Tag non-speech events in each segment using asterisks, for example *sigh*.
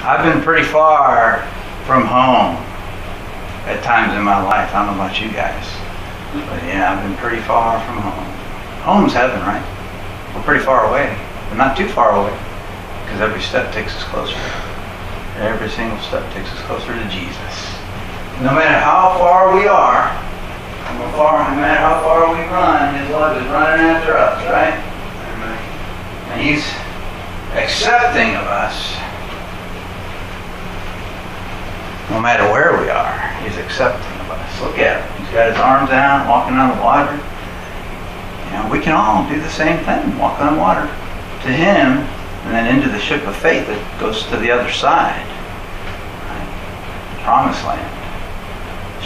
I've been pretty far from home at times in my life. I don't know about you guys. But yeah, I've been pretty far from home. Home's heaven, right? We're pretty far away, but not too far away. Because every step takes us closer. Every single step takes us closer to Jesus. No matter how far we are, no matter how far we run, His love is running after us, right? And He's accepting of us no matter where we are, he's accepting of us. Look at him. He's got his arms out, walking on the water. You know, we can all do the same thing, walk on water to him and then into the ship of faith that goes to the other side. Right? Promised land.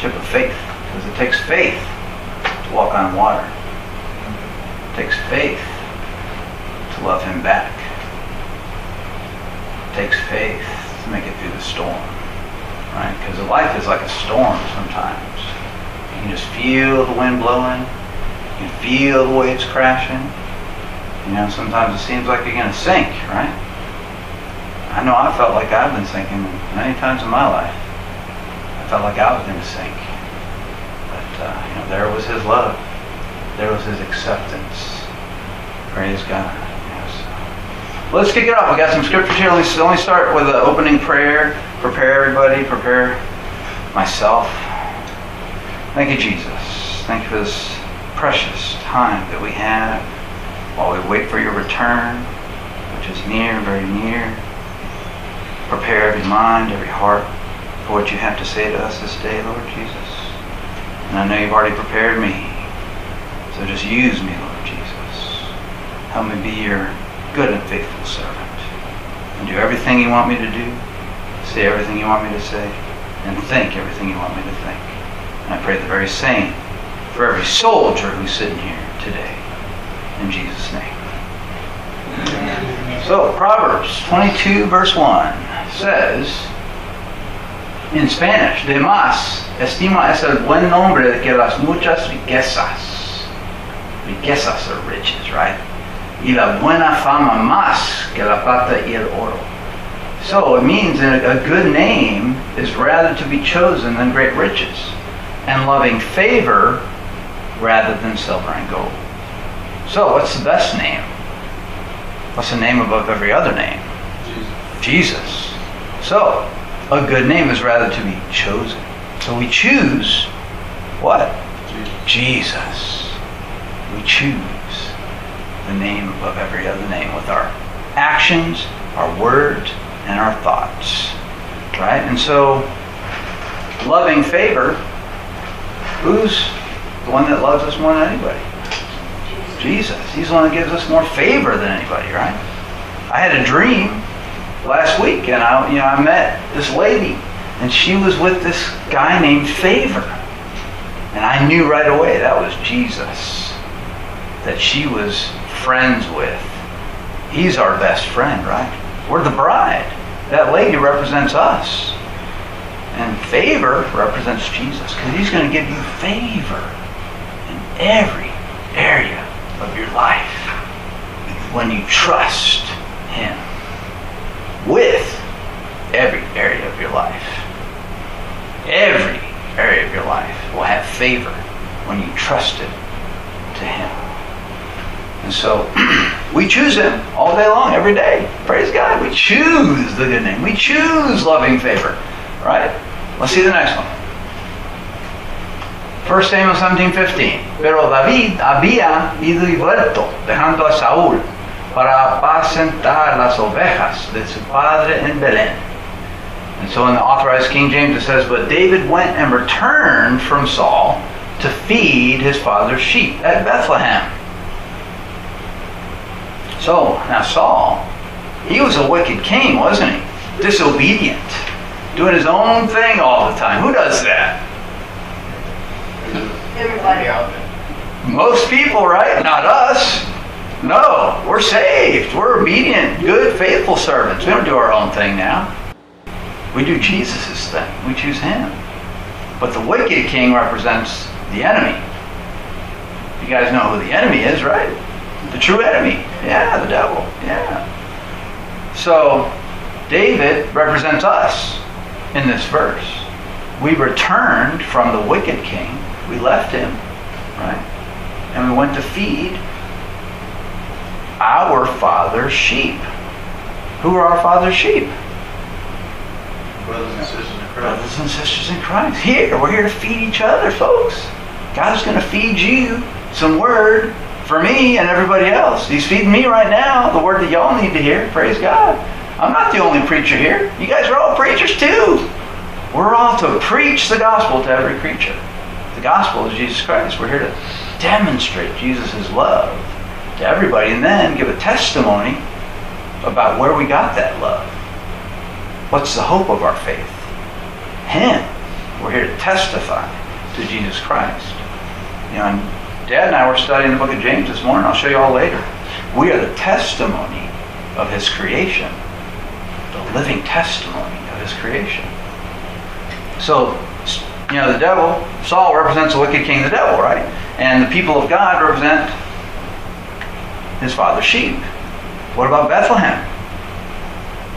Ship of faith. Because it takes faith to walk on water. It takes faith to love him back. It takes faith to make it through the storm right? Because life is like a storm sometimes. You can just feel the wind blowing. You can feel the waves crashing. You know, sometimes it seems like you're going to sink, right? I know I felt like I've been sinking many times in my life. I felt like I was going to sink. But, uh, you know, there was his love. There was his acceptance. Praise God. Yes. Let's kick it off. We got some scriptures here. Let's only start with an opening prayer prepare everybody, prepare myself. Thank you, Jesus. Thank you for this precious time that we have while we wait for your return, which is near, very near. Prepare every mind, every heart for what you have to say to us this day, Lord Jesus. And I know you've already prepared me. So just use me, Lord Jesus. Help me be your good and faithful servant. And do everything you want me to do say everything you want me to say, and think everything you want me to think. And I pray the very same for every soldier who's sitting here today. In Jesus' name. So, Proverbs 22, verse 1 says, in Spanish, de más, estima es el buen nombre que las muchas riquezas. Riquezas are riches, right? Y la buena fama más que la plata y el oro. So it means a, a good name is rather to be chosen than great riches, and loving favor rather than silver and gold. So what's the best name? What's the name above every other name? Jesus. Jesus. So a good name is rather to be chosen. So we choose what? Jesus. Jesus. We choose the name above every other name with our actions, our words, and our thoughts. Right? And so, loving favor, who's the one that loves us more than anybody? Jesus. He's the one that gives us more favor than anybody, right? I had a dream last week, and I, you know, I met this lady, and she was with this guy named Favor. And I knew right away that was Jesus that she was friends with. He's our best friend, right? We're the bride. That lady represents us. And favor represents Jesus because he's going to give you favor in every area of your life when you trust him with every area of your life. Every area of your life will have favor when you trust it to him. And so *clears throat* we choose Him all day long, every day. Praise God. We choose the good name. We choose loving favor. Right? Let's see the next one. 1 Samuel 17:15. Pero David había ido y vuelto, dejando a Saúl para apacentar las ovejas de su padre en Belén. And so in the authorized King James it says, But David went and returned from Saul to feed his father's sheep at Bethlehem. So, now Saul, he was a wicked king, wasn't he? Disobedient. Doing his own thing all the time. Who does that? Everybody. Most people, right? Not us. No, we're saved. We're obedient, good, faithful servants. We don't do our own thing now. We do Jesus' thing. We choose him. But the wicked king represents the enemy. You guys know who the enemy is, right? The true enemy. Yeah, the devil. Yeah. So, David represents us in this verse. We returned from the wicked king. We left him, right? And we went to feed our father's sheep. Who are our father's sheep? Brothers and sisters in Christ. Brothers and sisters in Christ. Here, we're here to feed each other, folks. God is going to feed you some word for me and everybody else. He's feeding me right now the word that y'all need to hear. Praise God. I'm not the only preacher here. You guys are all preachers too. We're all to preach the gospel to every creature. The gospel is Jesus Christ. We're here to demonstrate Jesus' love to everybody and then give a testimony about where we got that love. What's the hope of our faith? Him. We're here to testify to Jesus Christ. You know, Dad and I were studying the book of James this morning. I'll show you all later. We are the testimony of his creation. The living testimony of his creation. So, you know, the devil, Saul represents the wicked king, the devil, right? And the people of God represent his father's sheep. What about Bethlehem?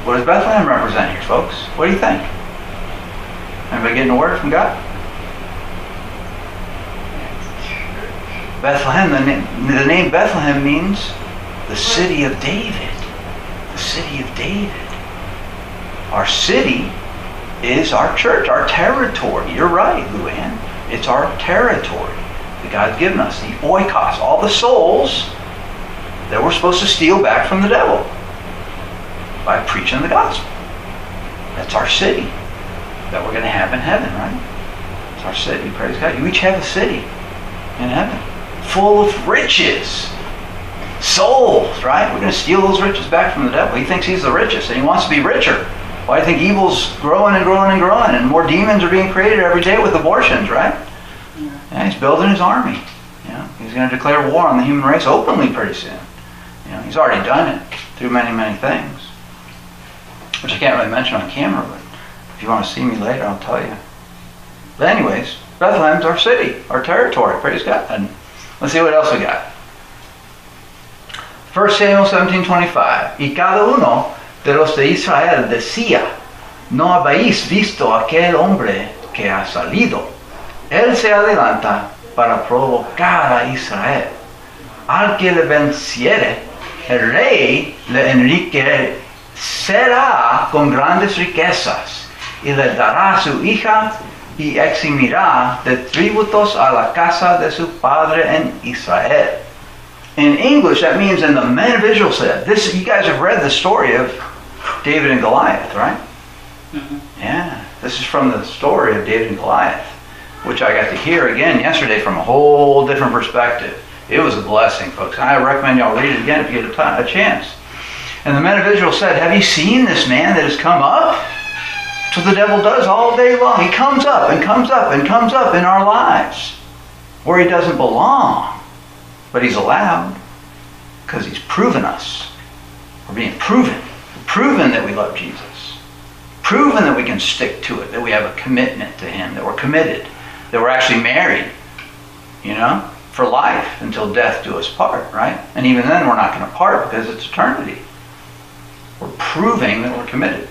What does Bethlehem represent here, folks? What do you think? Anybody getting a word from God? Bethlehem, the name, the name Bethlehem means the city of David. The city of David. Our city is our church, our territory. You're right, Luann. It's our territory that God's given us. The oikos, all the souls that we're supposed to steal back from the devil by preaching the gospel. That's our city that we're going to have in heaven, right? It's our city, praise God. You each have a city in heaven full of riches. Souls, right? We're going to steal those riches back from the devil. He thinks he's the richest and he wants to be richer. Why do you think evil's growing and growing and growing and more demons are being created every day with abortions, right? Yeah, he's building his army. You know, he's going to declare war on the human race openly pretty soon. You know, he's already done it through many, many things, which I can't really mention on camera, but if you want to see me later, I'll tell you. But anyways, Bethlehem's our city, our territory, praise God. Let's see what else we got. 1 Samuel 17:25. Y cada uno de los de Israel decía, no habéis visto aquel hombre que ha salido. Él se adelanta para provocar a Israel. Al que le venciere, el rey le enriquecerá con grandes riquezas y le dará su hija y eximirá de tributos a la casa de su padre en Israel. In English, that means, and the men of Israel said, this, you guys have read the story of David and Goliath, right? Mm-hmm. Yeah, this is from the story of David and Goliath, which I got to hear again yesterday from a whole different perspective. It was a blessing, folks. I recommend y'all read it again if you get a, a chance. And the men of Israel said, Have you seen this man that has come up? What the devil does all day long. He comes up and comes up and comes up in our lives where he doesn't belong. But he's allowed because he's proven us. We're being proven. Proven that we love Jesus. Proven that we can stick to it, that we have a commitment to him, that we're committed, that we're actually married, you know, for life until death do us part, right? And even then we're not going to part because it's eternity. We're proving that we're committed.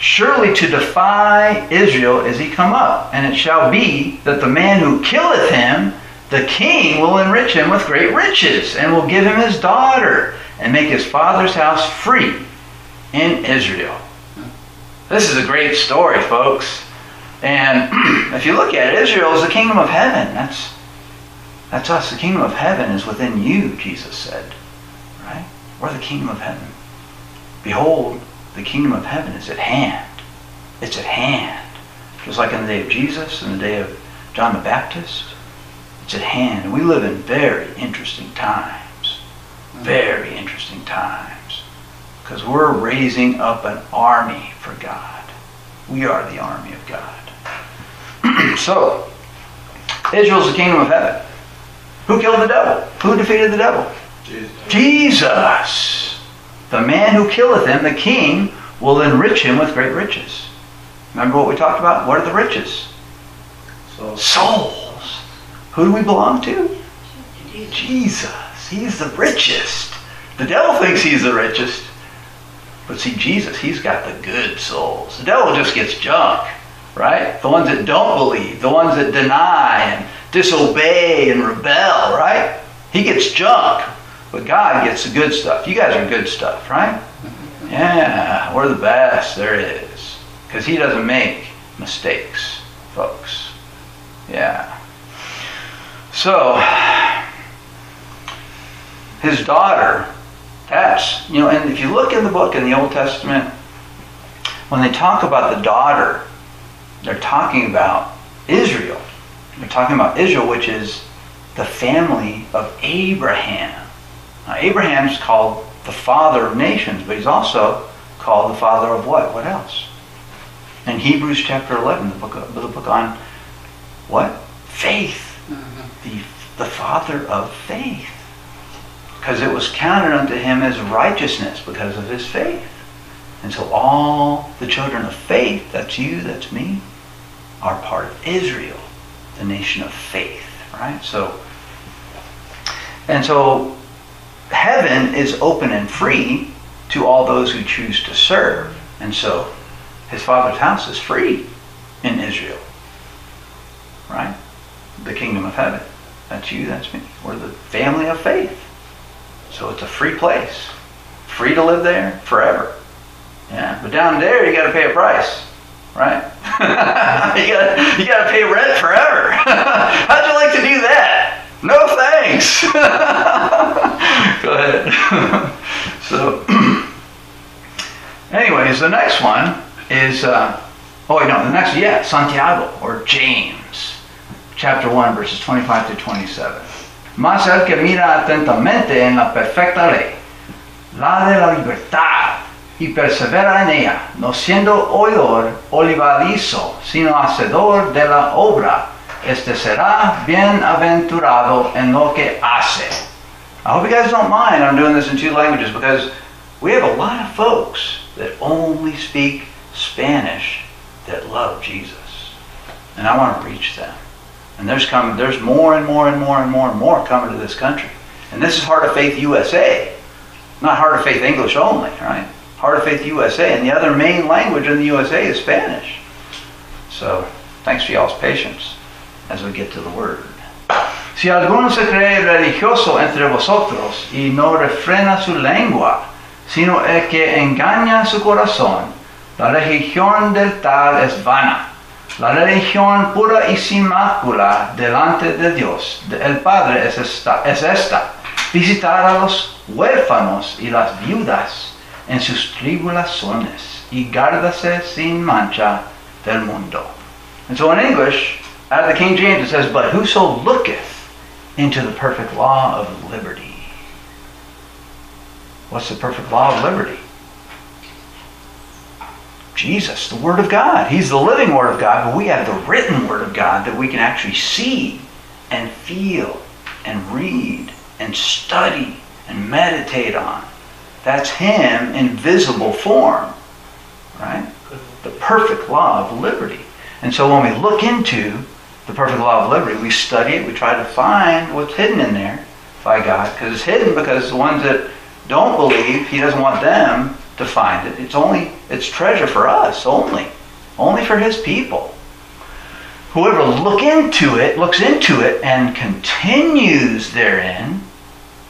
Surely to defy Israel is he come up, and it shall be that the man who killeth him the king will enrich him with great riches and will give him his daughter and make his father's house free in Israel. This is a great story, folks. And *clears throat* if you look at it, Israel is the kingdom of heaven. That's, that's us. The kingdom of heaven is within you, Jesus said. Right? We're the kingdom of heaven. Behold, the kingdom of heaven is at hand. It's at hand. Just like in the day of Jesus and the day of John the Baptist. It's at hand. And we live in very interesting times. Very interesting times. Because we're raising up an army for God. We are the army of God. *clears throat* so, Israel's the kingdom of heaven. Who killed the devil? Who defeated the devil? Jesus. Jesus. The man who killeth him, the king, will enrich him with great riches. Remember what we talked about? What are the riches? So, Souls. Who do we belong to? Jesus. He's the richest. The devil thinks he's the richest. But see, Jesus, he's got the good souls. The devil just gets junk, right? The ones that don't believe, the ones that deny and disobey and rebel, right? He gets junk, but God gets the good stuff. You guys are good stuff, right? Yeah, we're the best there is. Because he doesn't make mistakes, folks. Yeah. So, his daughter, that's, you know, and if you look in the book in the Old Testament, when they talk about the daughter, they're talking about Israel. They're talking about Israel, which is the family of Abraham. Now, Abraham is called the father of nations, but he's also called the father of what? What else? In Hebrews chapter 11, the book, of, the book on what? Faith. Mm-hmm. The, the father of faith. Because it was counted unto him as righteousness because of his faith. And so all the children of faith, that's you, that's me, are part of Israel, the nation of faith, right? So, and so heaven is open and free to all those who choose to serve. And so his father's house is free in Israel. Right? The kingdom of heaven. That's you, that's me. We're the family of faith. So it's a free place. Free to live there forever. Yeah. But down there you gotta pay a price. Right? *laughs* you gotta you gotta pay rent forever. *laughs* How'd you like to do that? No thanks. *laughs* Go ahead. *laughs* so *clears throat* anyways, the next one is, uh, oh no, the next, yeah, Santiago or James, chapter 1, verses 25 to 27. Mas el que mira atentamente en la perfecta ley, la de la libertad, y persevera en ella, no siendo oidor olivadizo, sino hacedor de la obra, este será bienaventurado en lo que hace. I hope you guys don't mind I'm doing this in two languages because we have a lot of folks that only speak Spanish that love Jesus. And I want to reach them. And there's coming, there's more and more and more and more and more coming to this country. And this is Heart of Faith USA. Not Heart of Faith English only, right? Heart of Faith USA. And the other main language in the USA is Spanish. So thanks for y'all's patience as we get to the word. Si alguno se cree religioso entre vosotros y no refrena su lengua, sino el que engaña su corazón, La religión del tal es vana. La religión pura y sin mácula delante de Dios, el Padre, es esta, es esta, visitar a los huérfanos y las viudas en sus tribulaciones y guárdase sin mancha del mundo. And so in English, out of the King James, it says, But whoso looketh into the perfect law of liberty. What's the perfect law of liberty? Jesus, the Word of God. He's the living Word of God, but we have the written Word of God that we can actually see and feel and read and study and meditate on. That's Him in visible form, right? The perfect law of liberty. And so when we look into the perfect law of liberty, we study it, we try to find what's hidden in there by God, because it's hidden because the ones that don't believe, He doesn't want them to find it. It's only it's treasure for us only. Only for his people. Whoever look into it, looks into it and continues therein,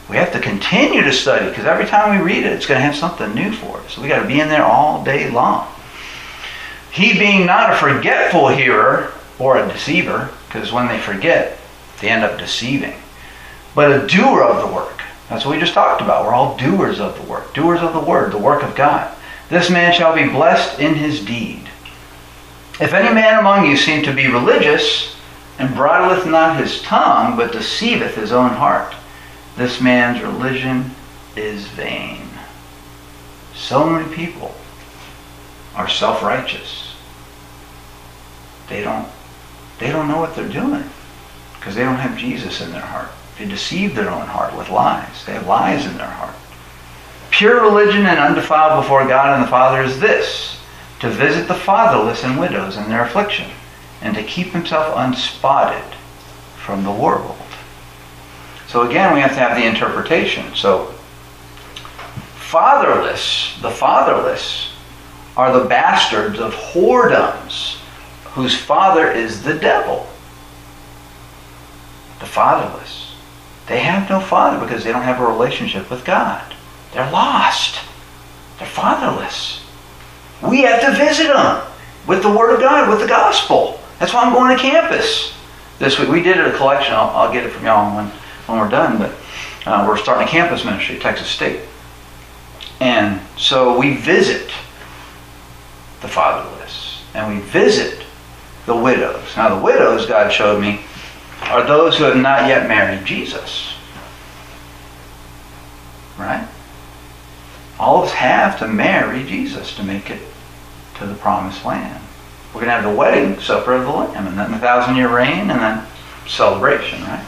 we have to continue to study because every time we read it, it's going to have something new for us. We got to be in there all day long. He being not a forgetful hearer or a deceiver, because when they forget, they end up deceiving, but a doer of the work. That's what we just talked about. We're all doers of the work, doers of the word, the work of God. This man shall be blessed in his deed. If any man among you seem to be religious, and bridleth not his tongue, but deceiveth his own heart, this man's religion is vain. So many people are self-righteous. They don't, they don't know what they're doing because they don't have Jesus in their heart. They deceive their own heart with lies. They have lies in their heart. Pure religion and undefiled before God and the Father is this to visit the fatherless and widows in their affliction, and to keep himself unspotted from the world. So again, we have to have the interpretation. So, fatherless, the fatherless, are the bastards of whoredoms, whose father is the devil. The fatherless. They have no father because they don't have a relationship with God. They're lost. They're fatherless. We have to visit them with the Word of God, with the gospel. That's why I'm going to campus this week. We did a collection. I'll, I'll get it from y'all when, when we're done. But uh, we're starting a campus ministry at Texas State. And so we visit the fatherless and we visit the widows. Now, the widows, God showed me, are those who have not yet married Jesus. Right? All of us have to marry Jesus to make it to the promised land. We're going to have the wedding supper of the Lamb, and then the thousand year reign, and then celebration, right?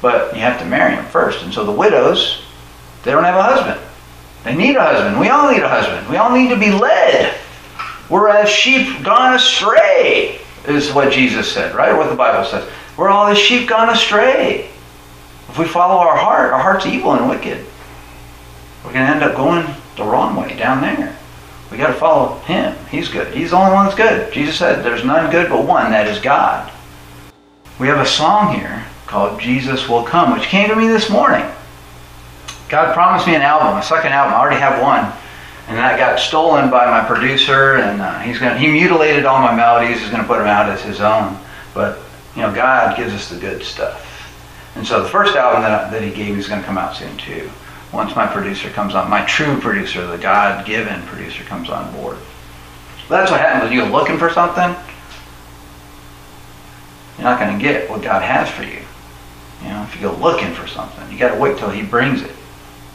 But you have to marry him first. And so the widows, they don't have a husband. They need a husband. We all need a husband. We all need to be led. We're as sheep gone astray, is what Jesus said, right? What the Bible says. We're all as sheep gone astray. If we follow our heart, our heart's evil and wicked. We're going to end up going the wrong way down there. We got to follow him. He's good. He's the only one that's good. Jesus said, There's none good but one, that is God. We have a song here called Jesus Will Come, which came to me this morning. God promised me an album, a second album. I already have one. And that got stolen by my producer, and uh, he's going he mutilated all my melodies. He's going to put them out as his own. But, you know, God gives us the good stuff. And so the first album that, that he gave me is going to come out soon, too once my producer comes on, my true producer, the God given producer, comes on board. That's what happens when you're looking for something. You're not going to get what God has for you. You know, if you go looking for something, you got to wait till He brings it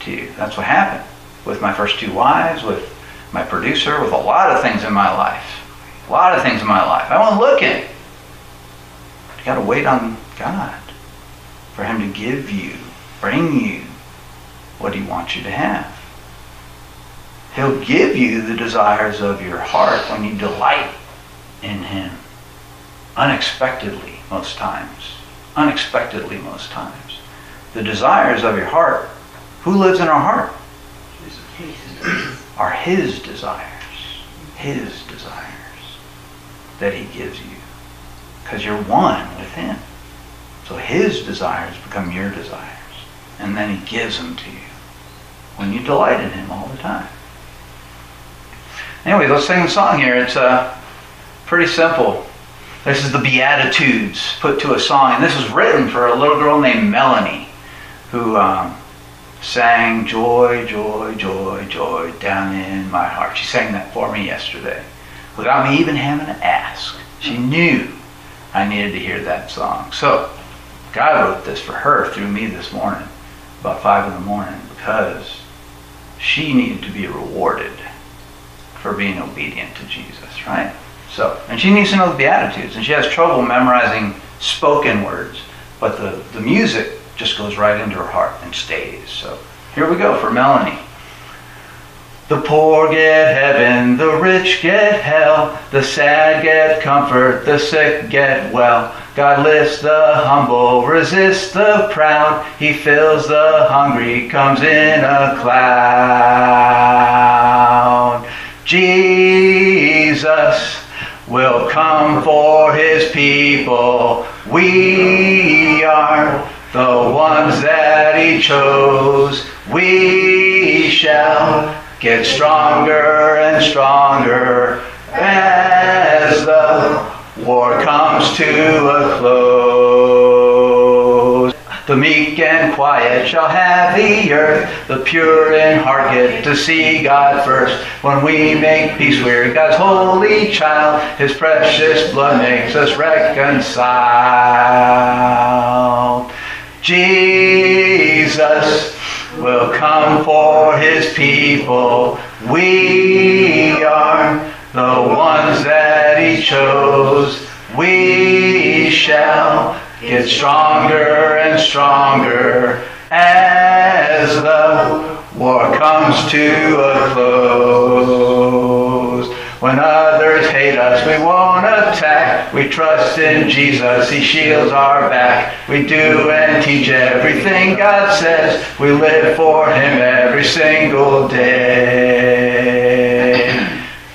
to you. That's what happened with my first two wives, with my producer, with a lot of things in my life. A lot of things in my life. I went looking. You got to wait on God for Him to give you, bring you what he wants you to have. He'll give you the desires of your heart when you delight in him. Unexpectedly, most times. Unexpectedly, most times. The desires of your heart. Who lives in our heart? Are his desires. His desires that he gives you. Because you're one with him. So his desires become your desires. And then he gives them to you when you delight in Him all the time. Anyway, let's sing the song here. It's uh, pretty simple. This is the Beatitudes put to a song, and this was written for a little girl named Melanie, who um, sang "Joy, Joy, Joy, Joy" down in my heart. She sang that for me yesterday, without me even having to ask. She knew I needed to hear that song. So God wrote this for her through me this morning, about five in the morning, because she needed to be rewarded for being obedient to Jesus, right? So, and she needs to know the Beatitudes, and she has trouble memorizing spoken words, but the, the music just goes right into her heart and stays. So, here we go for Melanie. The poor get heaven, the rich get hell, the sad get comfort, the sick get well. God lifts the humble, resists the proud. He fills the hungry, comes in a cloud. Jesus will come for his people. We are the ones that he chose. We shall get stronger and stronger as the war comes to a close. The meek and quiet shall have the earth. The pure in heart get to see God first. When we make peace, we're God's holy child. His precious blood makes us reconciled. Jesus will come for his people. We are the ones that he chose. We shall get stronger and stronger as the war comes to a close. When others hate us, we won't attack. We trust in Jesus, He shields our back. We do and teach everything God says. We live for Him every single day.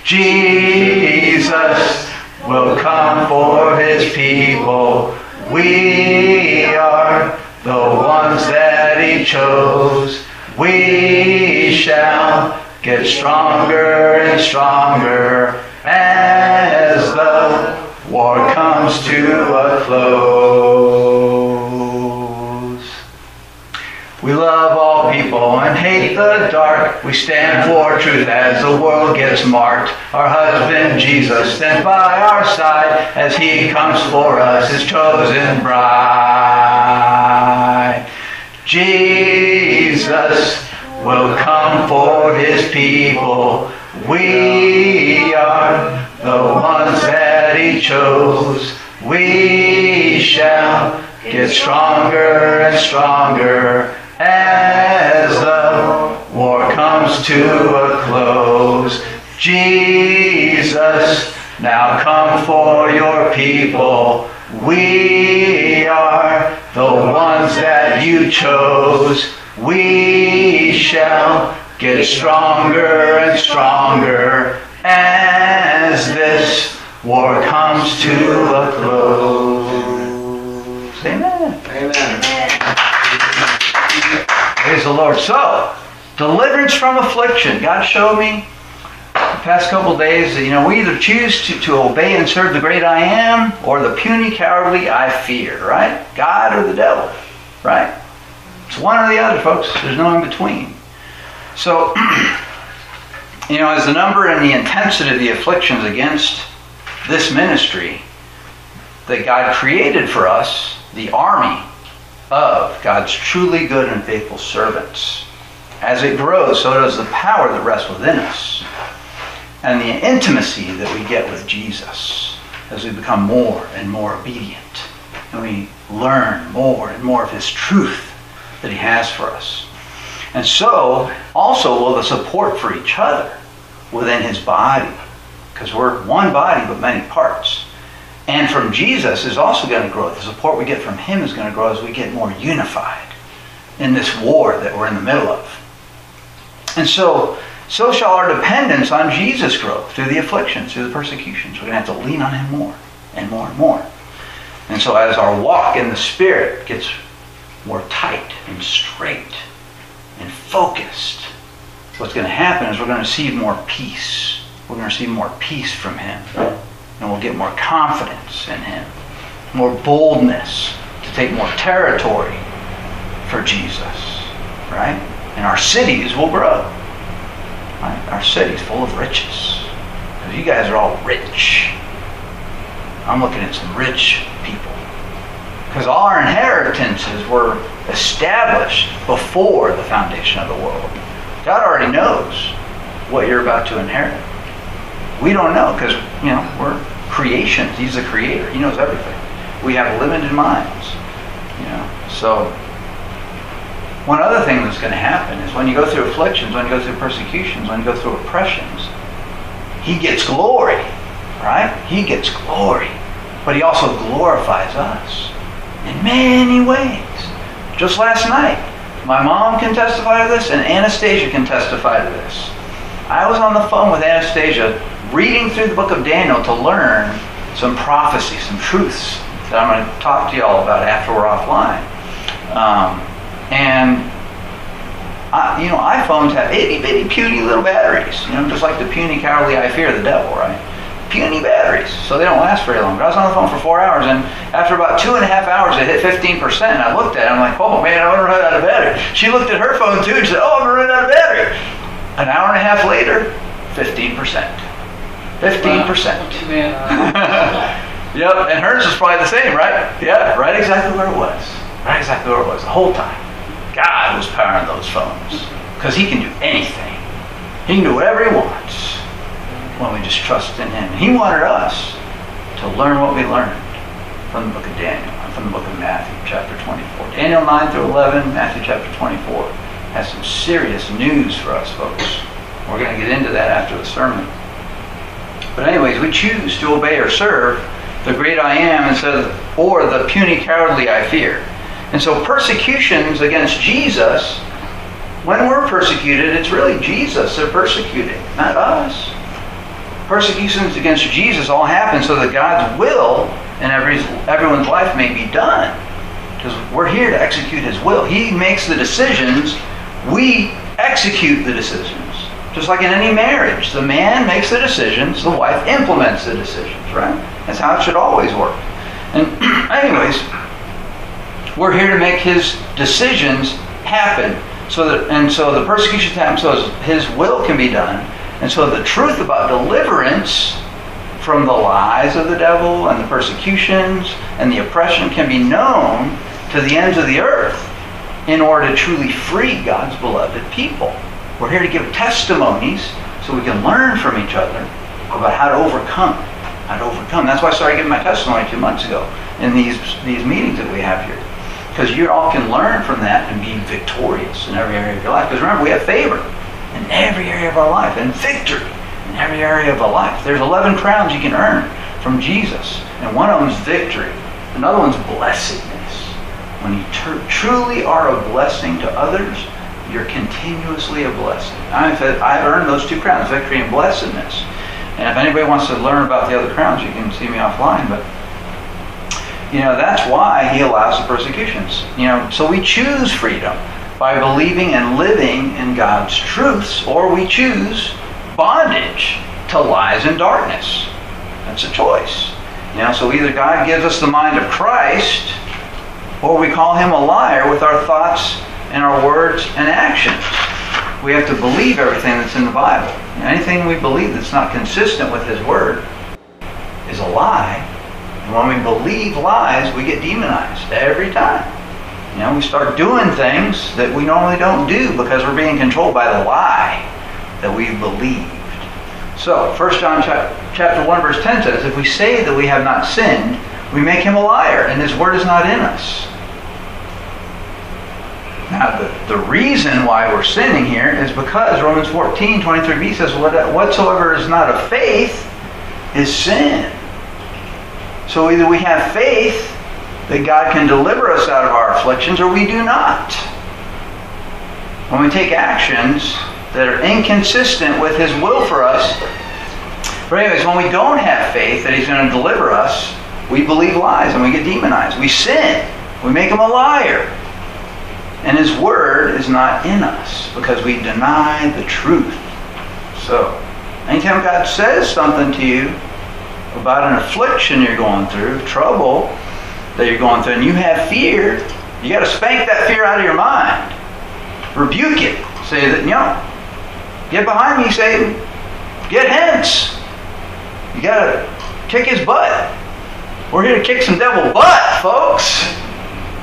Jesus will come for His people. We are the ones that He chose. We shall get stronger and stronger as the war comes to a close. We love all people and hate the dark. We stand for truth as the world gets marked. Our husband Jesus stands by our side as he comes for us, his chosen bride. Jesus will come for his people. We are the ones that he chose. We shall get stronger and stronger as the war comes to a close. Jesus, now come for your people. We are the ones that you chose. We shall get stronger and stronger as this war comes to a close. Amen. Amen. Praise the Lord. So, deliverance from affliction. God showed me the past couple days that, you know, we either choose to, to obey and serve the great I am or the puny, cowardly I fear, right? God or the devil, right? It's one or the other, folks. There's no in between. So, *clears throat* you know, as the number and the intensity of the afflictions against this ministry that God created for us, the army of God's truly good and faithful servants. As it grows, so does the power that rests within us and the intimacy that we get with Jesus as we become more and more obedient and we learn more and more of His truth that He has for us. And so, also, will the support for each other within His body, because we're one body but many parts. And from Jesus is also going to grow. The support we get from Him is going to grow as we get more unified in this war that we're in the middle of. And so, so shall our dependence on Jesus grow through the afflictions, through the persecutions. We're going to have to lean on Him more and more and more. And so, as our walk in the Spirit gets more tight and straight and focused, what's going to happen is we're going to receive more peace. We're going to receive more peace from Him. And we'll get more confidence in Him, more boldness to take more territory for Jesus. Right? And our cities will grow. Right? Our city's full of riches. You guys are all rich. I'm looking at some rich people. Because our inheritances were established before the foundation of the world. God already knows what you're about to inherit. We don't know because, you know, we're creations. He's the creator. He knows everything. We have limited minds. You know. So one other thing that's going to happen is when you go through afflictions, when you go through persecutions, when you go through oppressions, he gets glory. Right? He gets glory. But he also glorifies us in many ways. Just last night, my mom can testify to this, and Anastasia can testify to this. I was on the phone with Anastasia reading through the book of Daniel to learn some prophecy, some truths that I'm going to talk to y'all about after we're offline. Um, and I, you know, iPhones have itty bitty puny little batteries. You know, just like the puny cowardly I fear the devil, right? Puny batteries, so they don't last very long. But I was on the phone for four hours, and after about two and a half hours, it hit 15%. And I looked at it, I'm like, oh man, I'm gonna run out of battery. She looked at her phone too and she said, oh, I'm gonna run out of battery. An hour and a half later, 15%. 15%. *laughs* yep, and hers was probably the same, right? Yeah, right exactly where it was. Right exactly where it was the whole time. God was powering those phones because He can do anything. He can do whatever He wants when we just trust in Him. He wanted us to learn what we learned from the book of Daniel and from the book of Matthew, chapter 24. Daniel 9 through 11, Matthew chapter 24 has some serious news for us, folks. We're going to get into that after the sermon. But anyways, we choose to obey or serve the great I am instead of, or the puny cowardly I fear. And so persecutions against Jesus, when we're persecuted, it's really Jesus they're persecuting, not us. Persecutions against Jesus all happen so that God's will in every, everyone's life may be done. Because we're here to execute His will. He makes the decisions, we execute the decisions. Just like in any marriage, the man makes the decisions, the wife implements the decisions, right? That's how it should always work. And, *clears throat* anyways, we're here to make his decisions happen. So that, and so the persecution happen so his will can be done. And so the truth about deliverance from the lies of the devil and the persecutions and the oppression can be known to the ends of the earth in order to truly free God's beloved people. We're here to give testimonies so we can learn from each other about how to overcome. How to overcome. That's why I started giving my testimony two months ago in these, these meetings that we have here. Because you all can learn from that and be victorious in every area of your life. Because remember, we have favor in every area of our life and victory in every area of our life. There's 11 crowns you can earn from Jesus. And one of them is victory. Another one's blessedness. When you truly are a blessing to others, you're continuously a blessing. I've, I've earned those two crowns, victory and blessedness. And if anybody wants to learn about the other crowns, you can see me offline. But you know that's why he allows the persecutions. You know, so we choose freedom by believing and living in God's truths, or we choose bondage to lies and darkness. That's a choice. You know, so either God gives us the mind of Christ, or we call him a liar with our thoughts and our words and actions. We have to believe everything that's in the Bible. Anything we believe that's not consistent with His Word is a lie. And when we believe lies, we get demonized every time. You know, we start doing things that we normally don't do because we're being controlled by the lie that we've believed. So, 1 John chapter 1 verse 10 says, If we say that we have not sinned, we make him a liar, and his word is not in us. Now, the, the reason why we're sinning here is because Romans 14, 23b says, Whatsoever is not of faith is sin. So either we have faith that God can deliver us out of our afflictions, or we do not. When we take actions that are inconsistent with His will for us, but anyways, when we don't have faith that He's going to deliver us, we believe lies and we get demonized. We sin. We make Him a liar. And His Word is not in us because we deny the truth. So, anytime God says something to you about an affliction you're going through, trouble that you're going through, and you have fear, you got to spank that fear out of your mind. Rebuke it. Say that, you know, get behind me, Satan. Get hence. You got to kick his butt. We're here to kick some devil butt, folks.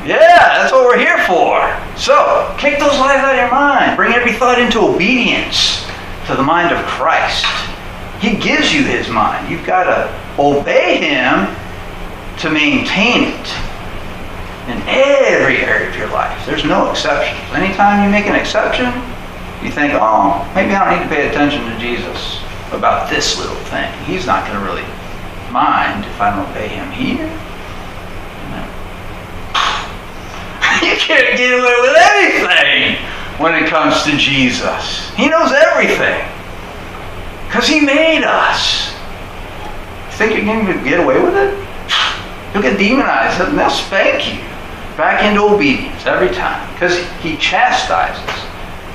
Yeah, that's what we're here for. So, kick those lies out of your mind. Bring every thought into obedience to the mind of Christ. He gives you his mind. You've got to obey him to maintain it in every area of your life. There's no exceptions. Anytime you make an exception, you think, oh, maybe I don't need to pay attention to Jesus about this little thing. He's not going to really mind if I don't obey him here. *laughs* You can't get away with anything when it comes to Jesus. He knows everything. Because he made us. You think going to get away with it? You'll get demonized and they'll spank you back into obedience every time. Because he chastises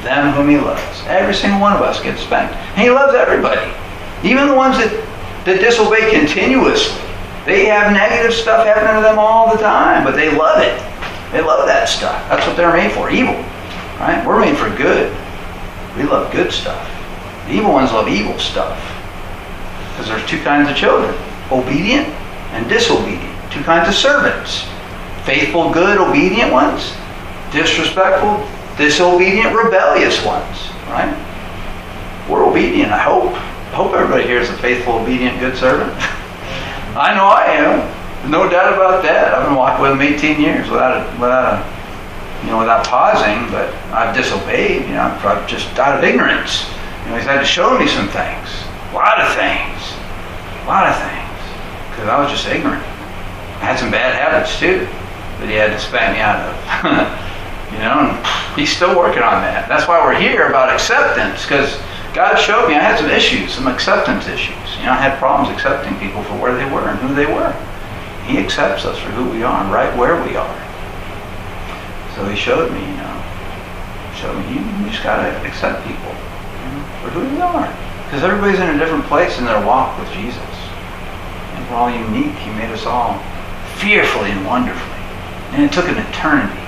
them whom he loves. Every single one of us gets spanked. And he loves everybody. Even the ones that, that disobey continuously. They have negative stuff happening to them all the time, but they love it. They love that stuff. That's what they're made for. Evil. Right? We're made for good. We love good stuff. The evil ones love evil stuff. Because there's two kinds of children. Obedient and disobedient. Two kinds of servants. Faithful, good, obedient ones. Disrespectful, disobedient, rebellious ones. Right? We're obedient, I hope. I hope everybody here is a faithful, obedient, good servant. *laughs* I know I am. No doubt about that. I've been walking with him 18 years without, a, without a, you know, without pausing, but I've disobeyed. You know, I've just out of ignorance. You know, he's had to show me some things, a lot of things. A lot of things. Because I was just ignorant. Had some bad habits too that he had to spat me out of. *laughs* you know, he's still working on that. That's why we're here about acceptance, because God showed me I had some issues, some acceptance issues. You know, I had problems accepting people for where they were and who they were. He accepts us for who we are, right where we are. So he showed me, you know, showed me you, you just gotta accept people you know, for who they are. Because everybody's in a different place in their walk with Jesus. And we're all unique. He made us all fearfully and wonderfully. And it took an eternity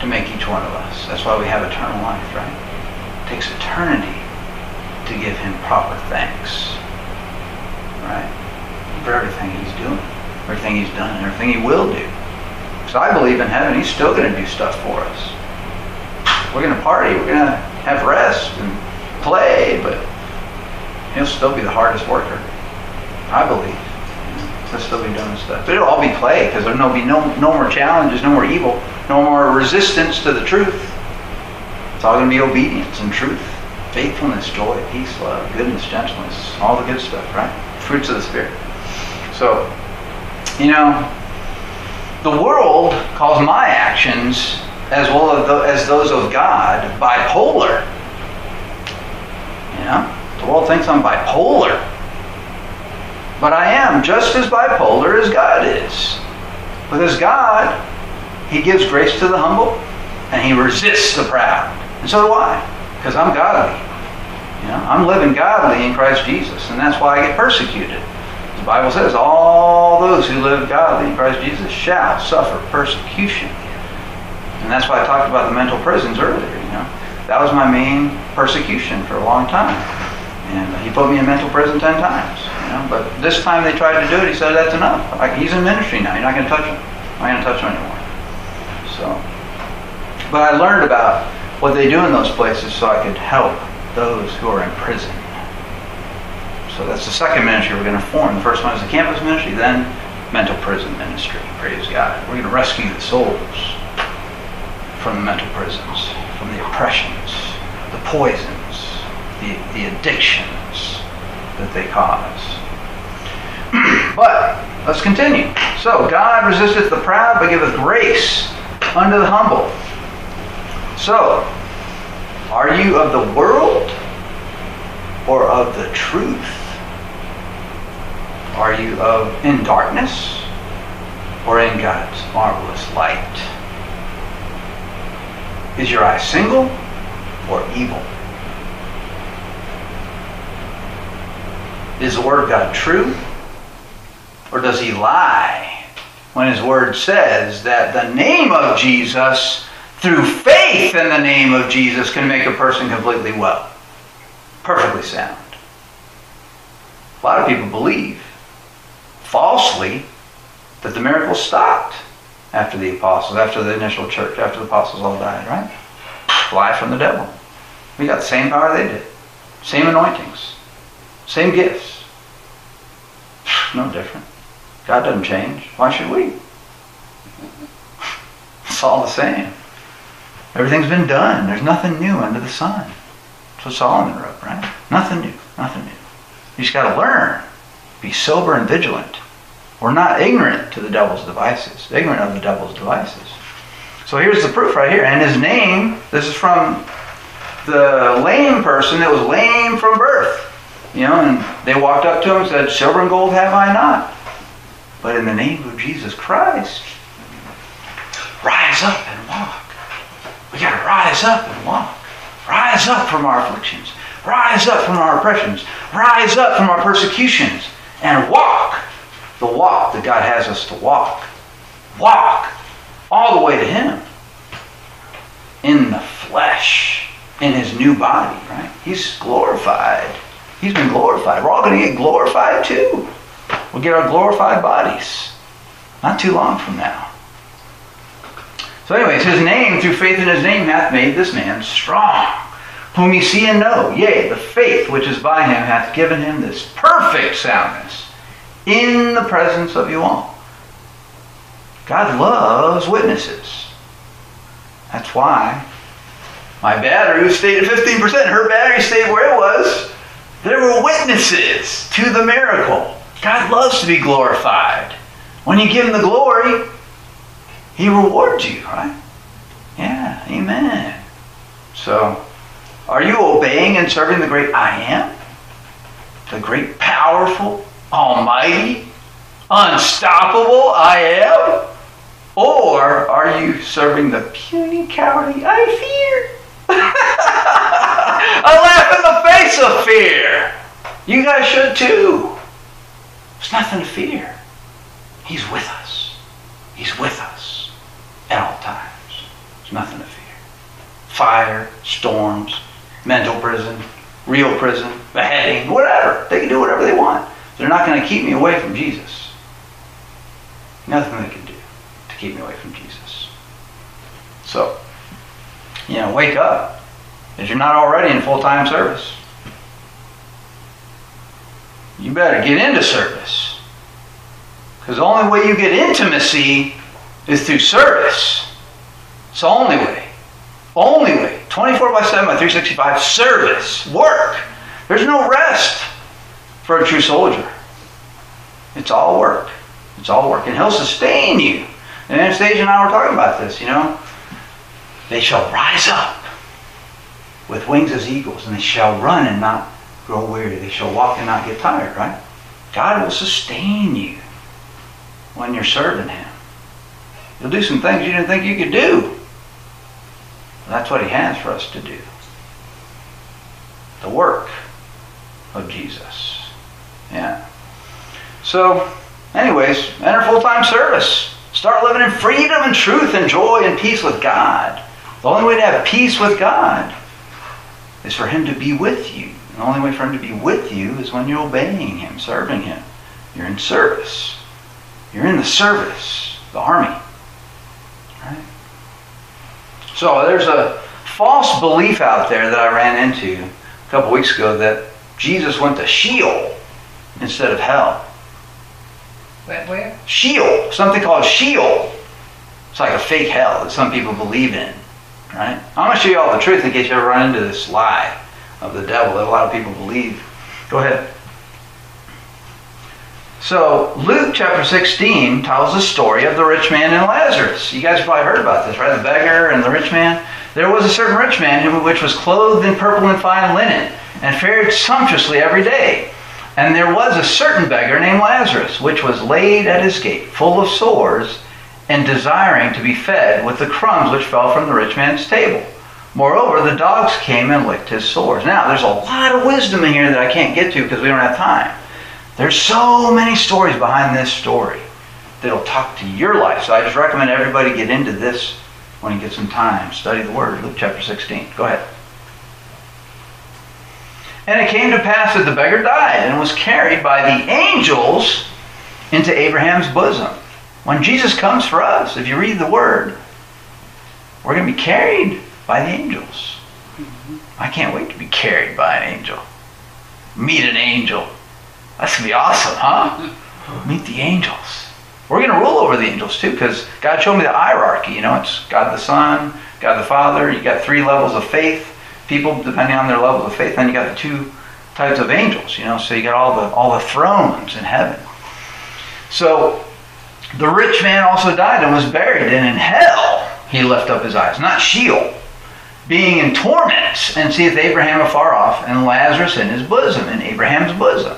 to make each one of us. That's why we have eternal life, right? It takes eternity to give him proper thanks. Right? For everything he's doing, everything he's done, and everything he will do. Because I believe in heaven he's still going to do stuff for us. We're going to party, we're going to have rest and play, but he'll still be the hardest worker. I believe. He'll still be doing stuff. But it'll all be play because there'll be no, no more challenges, no more evil, no more resistance to the truth. It's all going to be obedience and truth, faithfulness, joy, peace, love, goodness, gentleness, all the good stuff, right? Fruits of the Spirit. So, you know, the world calls my actions, as well as those of God, bipolar. You know, the world thinks I'm bipolar. But I am just as bipolar as God is. Because God, He gives grace to the humble and He resists the proud. And so do I, because I'm godly. You know, I'm living godly in Christ Jesus, and that's why I get persecuted. The Bible says, all those who live godly in Christ Jesus shall suffer persecution. And that's why I talked about the mental prisons earlier, you know. That was my main persecution for a long time. And he put me in mental prison ten times. Know? But this time they tried to do it, he said, that's enough. Like, he's in ministry now. You're not going to touch him. I'm not going to touch him anymore. So, but I learned about what they do in those places so I could help those who are in prison. So that's the second ministry we're going to form. The first one is the campus ministry, then mental prison ministry. Praise God. We're going to rescue the souls from the mental prisons, from the oppressions, the poisons, the, the addictions that they cause. but let's continue. So God resisteth the proud, but giveth grace unto the humble. So, are you of the world or of the truth? Are you of in darkness or in God's marvelous light? Is your eye single or evil? Is the Word of God true? Or does he lie when his Word says that the name of Jesus, through faith in the name of Jesus, can make a person completely well? Perfectly sound. A lot of people believe falsely that the miracle stopped after the apostles, after the initial church, after the apostles all died, right? Lie from the devil. We got the same power they did, same anointings, same gifts. No different. God doesn't change. Why should we? *laughs* It's all the same. Everything's been done. There's nothing new under the sun. That's what Solomon wrote, right? Nothing new. Nothing new. You just got to learn. Be sober and vigilant. We're not ignorant to the devil's devices, ignorant of the devil's devices. So here's the proof right here. And his name, this is from the lame person that was lame from birth. You know, and they walked up to him and said, Silver and gold have I not. But in the name of Jesus Christ, rise up and walk. We got to rise up and walk. Rise up from our afflictions. Rise up from our oppressions. Rise up from our persecutions. And walk the walk that God has us to walk. Walk all the way to Him in the flesh, in His new body, right? He's glorified. He's been glorified. We're all going to get glorified too. We'll get our glorified bodies. Not too long from now. So, anyways, his name, through faith in his name, hath made this man strong, whom ye see and know. Yea, the faith which is by him hath given him this perfect soundness in the presence of you all. God loves witnesses. That's why my battery was stayed at 15%. Her battery stayed where it was. There were witnesses to the miracle. God loves to be glorified. When you give him the glory, he rewards you, right? Yeah, amen. So, are you obeying and serving the great I am? The great, powerful, almighty, unstoppable I am? Or are you serving the puny, cowardly I fear? *laughs* *laughs* I laugh in the face of fear. You guys should too. There's nothing to fear. He's with us. He's with us at all times. There's nothing to fear. Fire, storms, mental prison, real prison, beheading, whatever. They can do whatever they want. They're not going to keep me away from Jesus. Nothing they can do to keep me away from Jesus. So, you know, wake up. If you're not already in full time service, you better get into service. Because the only way you get intimacy is through service. It's the only way. Only way. 24 by 7 by 365. Service. Work. There's no rest for a true soldier. It's all work. It's all work. And he'll sustain you. And Anastasia and I were talking about this, you know. They shall rise up with wings as eagles, and they shall run and not grow weary. They shall walk and not get tired, right? God will sustain you when you're serving Him. You'll do some things you didn't think you could do. That's what He has for us to do. The work of Jesus. Yeah. So, anyways, enter full time service. Start living in freedom and truth and joy and peace with God. The only way to have peace with God is for Him to be with you. And the only way for Him to be with you is when you're obeying Him, serving Him. You're in service. You're in the service, the army. Right? So there's a false belief out there that I ran into a couple weeks ago that Jesus went to Sheol instead of hell. Where? Sheol, something called Sheol. It's like a fake hell that some people believe in. Right? I'm going to show you all the truth in case you ever run into this lie of the devil that a lot of people believe. Go ahead. So, Luke chapter 16 tells the story of the rich man and Lazarus. You guys probably heard about this, right? The beggar and the rich man. There was a certain rich man who which was clothed in purple and fine linen and fared sumptuously every day. And there was a certain beggar named Lazarus, which was laid at his gate, full of sores, and desiring to be fed with the crumbs which fell from the rich man's table. Moreover, the dogs came and licked his sores. Now, there's a lot of wisdom in here that I can't get to because we don't have time. There's so many stories behind this story that'll talk to your life. So I just recommend everybody get into this when you get some time. Study the Word, Luke chapter 16. Go ahead. And it came to pass that the beggar died and was carried by the angels into Abraham's bosom. When Jesus comes for us, if you read the Word, we're going to be carried by the angels. I can't wait to be carried by an angel. Meet an angel. That's going to be awesome, huh? Meet the angels. We're going to rule over the angels too because God showed me the hierarchy. You know, it's God the Son, God the Father. You got three levels of faith. People, depending on their levels of faith, then you got the two types of angels. You know, so you got all the all the thrones in heaven. So the rich man also died and was buried, and in hell he left up his eyes, not Sheol, being in torments, and seeth Abraham afar off, and Lazarus in his bosom, in Abraham's bosom.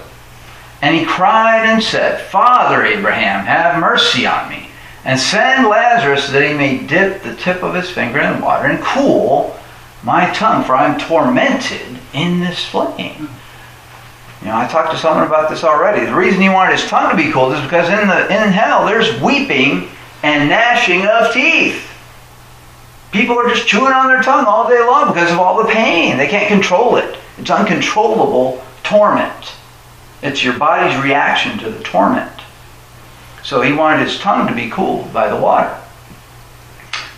And he cried and said, Father Abraham, have mercy on me, and send Lazarus that he may dip the tip of his finger in water and cool my tongue, for I am tormented in this flame. You know, I talked to someone about this already. The reason he wanted his tongue to be cooled is because in the in hell there's weeping and gnashing of teeth. People are just chewing on their tongue all day long because of all the pain. They can't control it. It's uncontrollable torment. It's your body's reaction to the torment. So he wanted his tongue to be cooled by the water.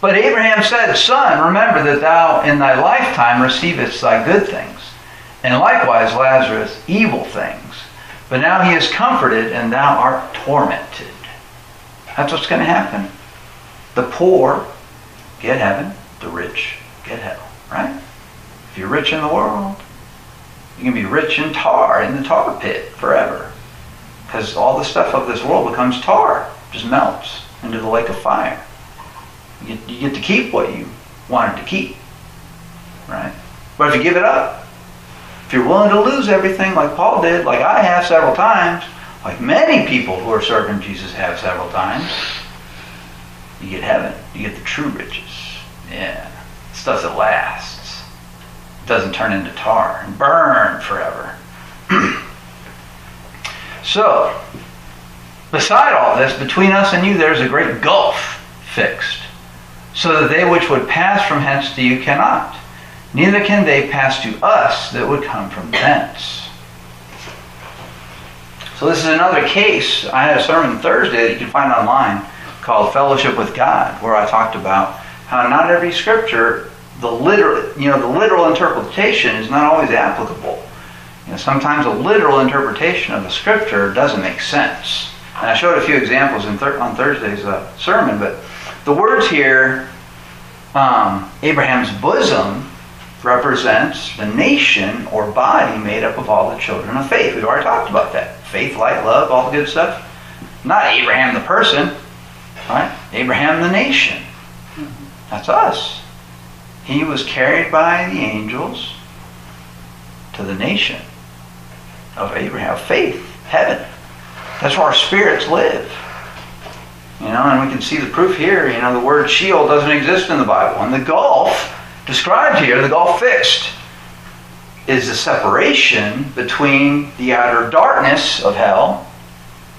But Abraham said, Son, remember that thou in thy lifetime receivest thy good things, and likewise Lazarus evil things. But now he is comforted, and thou art tormented. That's what's going to happen. The poor get heaven, the rich get hell, right? If you're rich in the world, you can be rich in tar, in the tar pit forever. Because all the stuff of this world becomes tar, just melts into the lake of fire. You get, to keep what you wanted to keep, right? But if you give it up, if you're willing to lose everything like Paul did, like I have several times, like many people who are serving Jesus have several times, you get heaven. You get the true riches. Yeah. Stuff that lasts. It doesn't turn into tar and burn forever. *clears throat* so, beside all this, between us and you there's a great gulf fixed, so that they which would pass from hence to you cannot. Neither can they pass to us that would come from thence. So this is another case. I had a sermon Thursday that you can find online called Fellowship with God, where I talked about how not every scripture, the literal, you know, the literal interpretation is not always applicable. You know, sometimes a literal interpretation of a scripture doesn't make sense. And I showed a few examples in thir- on Thursday's uh, sermon, but the words here, um, Abraham's bosom, represents the nation or body made up of all the children of faith. We've already talked about that. Faith, light, love, all the good stuff. Not Abraham the person, right? Abraham the nation. That's us. He was carried by the angels to the nation of Abraham, faith, heaven. That's where our spirits live. You know, and we can see the proof here. You know, the word Sheol doesn't exist in the Bible. And the gulf described here, the gulf fixed, is the separation between the outer darkness of hell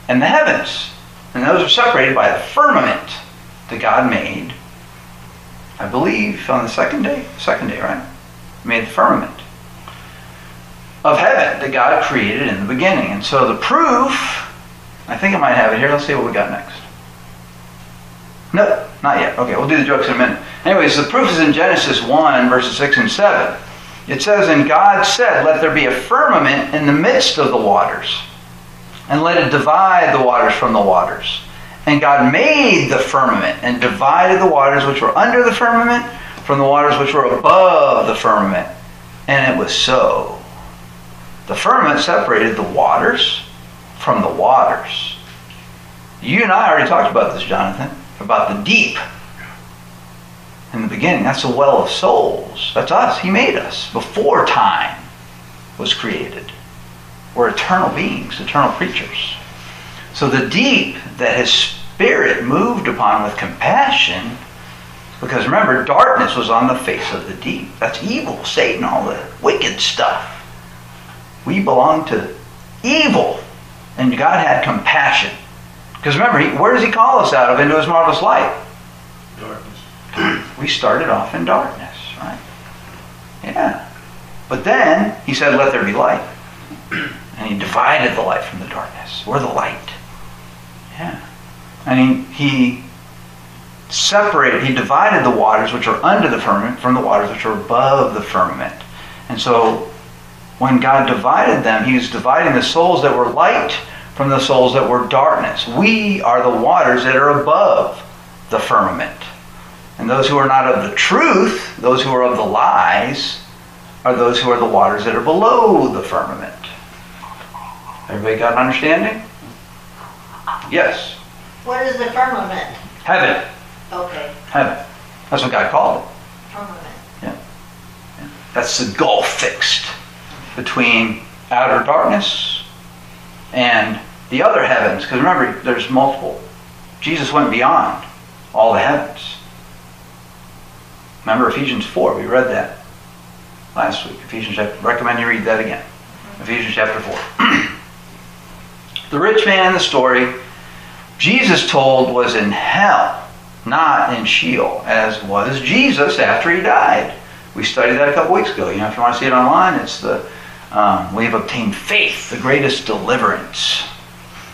and the heavens. And those are separated by the firmament that God made, I believe, on the second day. Second day, right? Made the firmament of heaven that God created in the beginning. And so the proof, I think I might have it here. Let's see what we got next. No, not yet. Okay, we'll do the jokes in a minute. Anyways, the proof is in Genesis 1, verses 6 and 7. It says, And God said, Let there be a firmament in the midst of the waters, and let it divide the waters from the waters. And God made the firmament, and divided the waters which were under the firmament from the waters which were above the firmament. And it was so. The firmament separated the waters from the waters. You and I already talked about this, Jonathan, about the deep in the beginning. That's the well of souls. That's us. He made us before time was created. We're eternal beings, eternal creatures. So the deep that his spirit moved upon with compassion, because remember, darkness was on the face of the deep. That's evil, Satan, all the wicked stuff. We belong to evil. And God had compassion. Because remember, he, where does he call us out of into his marvelous light? Darkness. *clears throat* We started off in darkness, right? Yeah. But then he said, Let there be light. *clears throat* And he divided the light from the darkness. We're the light. Yeah. And he, he separated, he divided the waters which are under the firmament from the waters which are above the firmament. And so when God divided them, he was dividing the souls that were light from the souls that were darkness. We are the waters that are above the firmament. And those who are not of the truth, those who are of the lies, are those who are the waters that are below the firmament. Everybody got an understanding? Yes. What is the firmament? Heaven. Okay, Heaven. That's what God called it. firmament. Yeah. That's the gulf fixed between outer darkness and the other heavens. Because remember, there's multiple. Jesus went beyond all the heavens. Remember Ephesians 4, we read that last week. Ephesians chapter, recommend you read that again. Ephesians chapter 4. *clears throat* the rich man in the story, Jesus told, was in hell, not in Sheol, as was Jesus after he died. We studied that a couple weeks ago. You know, if you want to see it online, it's the um, we have obtained faith, the greatest deliverance.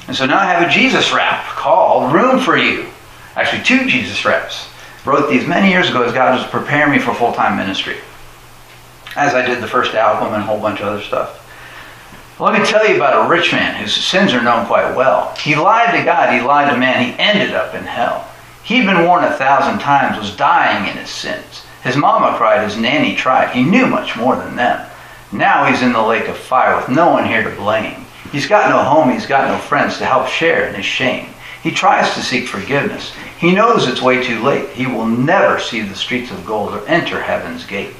And so now I have a Jesus rap called Room for You. Actually, two Jesus raps. Wrote these many years ago as God was preparing me for full time ministry. As I did the first album and a whole bunch of other stuff. Let me tell you about a rich man whose sins are known quite well. He lied to God, he lied to man, he ended up in hell. He'd been warned a thousand times, was dying in his sins. His mama cried, his nanny tried. He knew much more than them. Now he's in the lake of fire with no one here to blame. He's got no home, he's got no friends to help share in his shame. He tries to seek forgiveness. He knows it's way too late. He will never see the streets of gold or enter heaven's gate.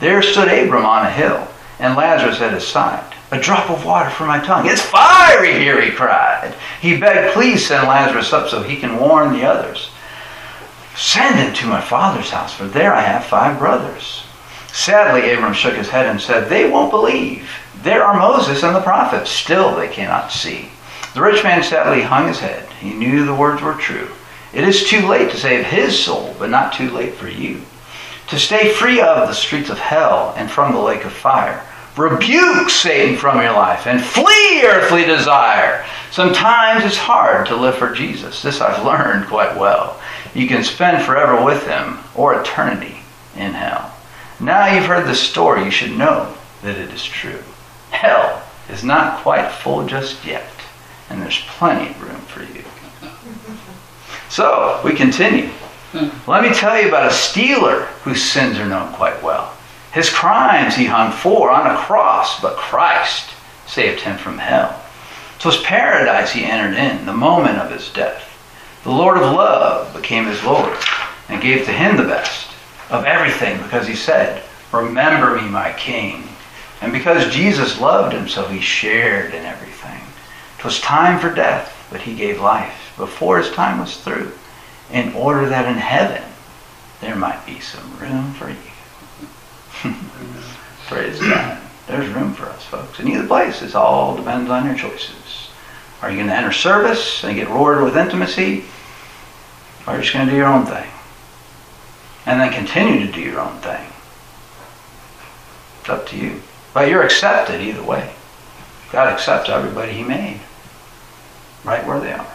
There stood Abram on a hill, and Lazarus at his side. A drop of water for my tongue. It's fiery here, he cried. He begged, please send Lazarus up so he can warn the others. Send him to my father's house, for there I have five brothers. Sadly, Abram shook his head and said, They won't believe. There are Moses and the prophets. Still they cannot see. The rich man sadly hung his head. He knew the words were true. It is too late to save his soul, but not too late for you. To stay free of the streets of hell and from the lake of fire. Rebuke Satan from your life and flee earthly desire. Sometimes it's hard to live for Jesus. This I've learned quite well. You can spend forever with him or eternity in hell. Now you've heard the story, you should know that it is true. Hell is not quite full just yet, and there's plenty of room for you. So, we continue. Hmm. Let me tell you about a stealer whose sins are known quite well. His crimes he hung for on a cross, but Christ saved him from hell hell. 'Twas paradise he entered in, the moment of his death. The Lord of love became his Lord and gave to him the best of everything because he said, Remember me, my King. And because Jesus loved him, so he shared in everything. 'Twas time for death, but he gave life before his time was through, in order that in heaven there might be some room for you. *laughs* Praise God. There's room for us, folks. In either place, it all depends on your choices. Are you going to enter service and get roared with intimacy? Or are you just going to do your own thing? And then continue to do your own thing. It's up to you. But you're accepted either way. God accepts everybody He made, right where they are,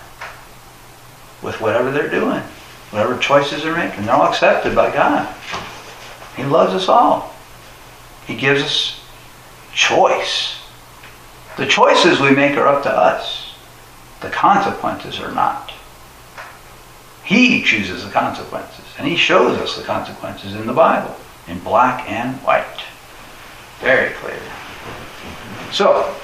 with whatever they're doing, whatever choices they're making. They're all accepted by God. He loves us all. He gives us choice. The choices we make are up to us. The consequences are not. He chooses the consequences, and He shows us the consequences in the Bible, in black and white. Very clear. So,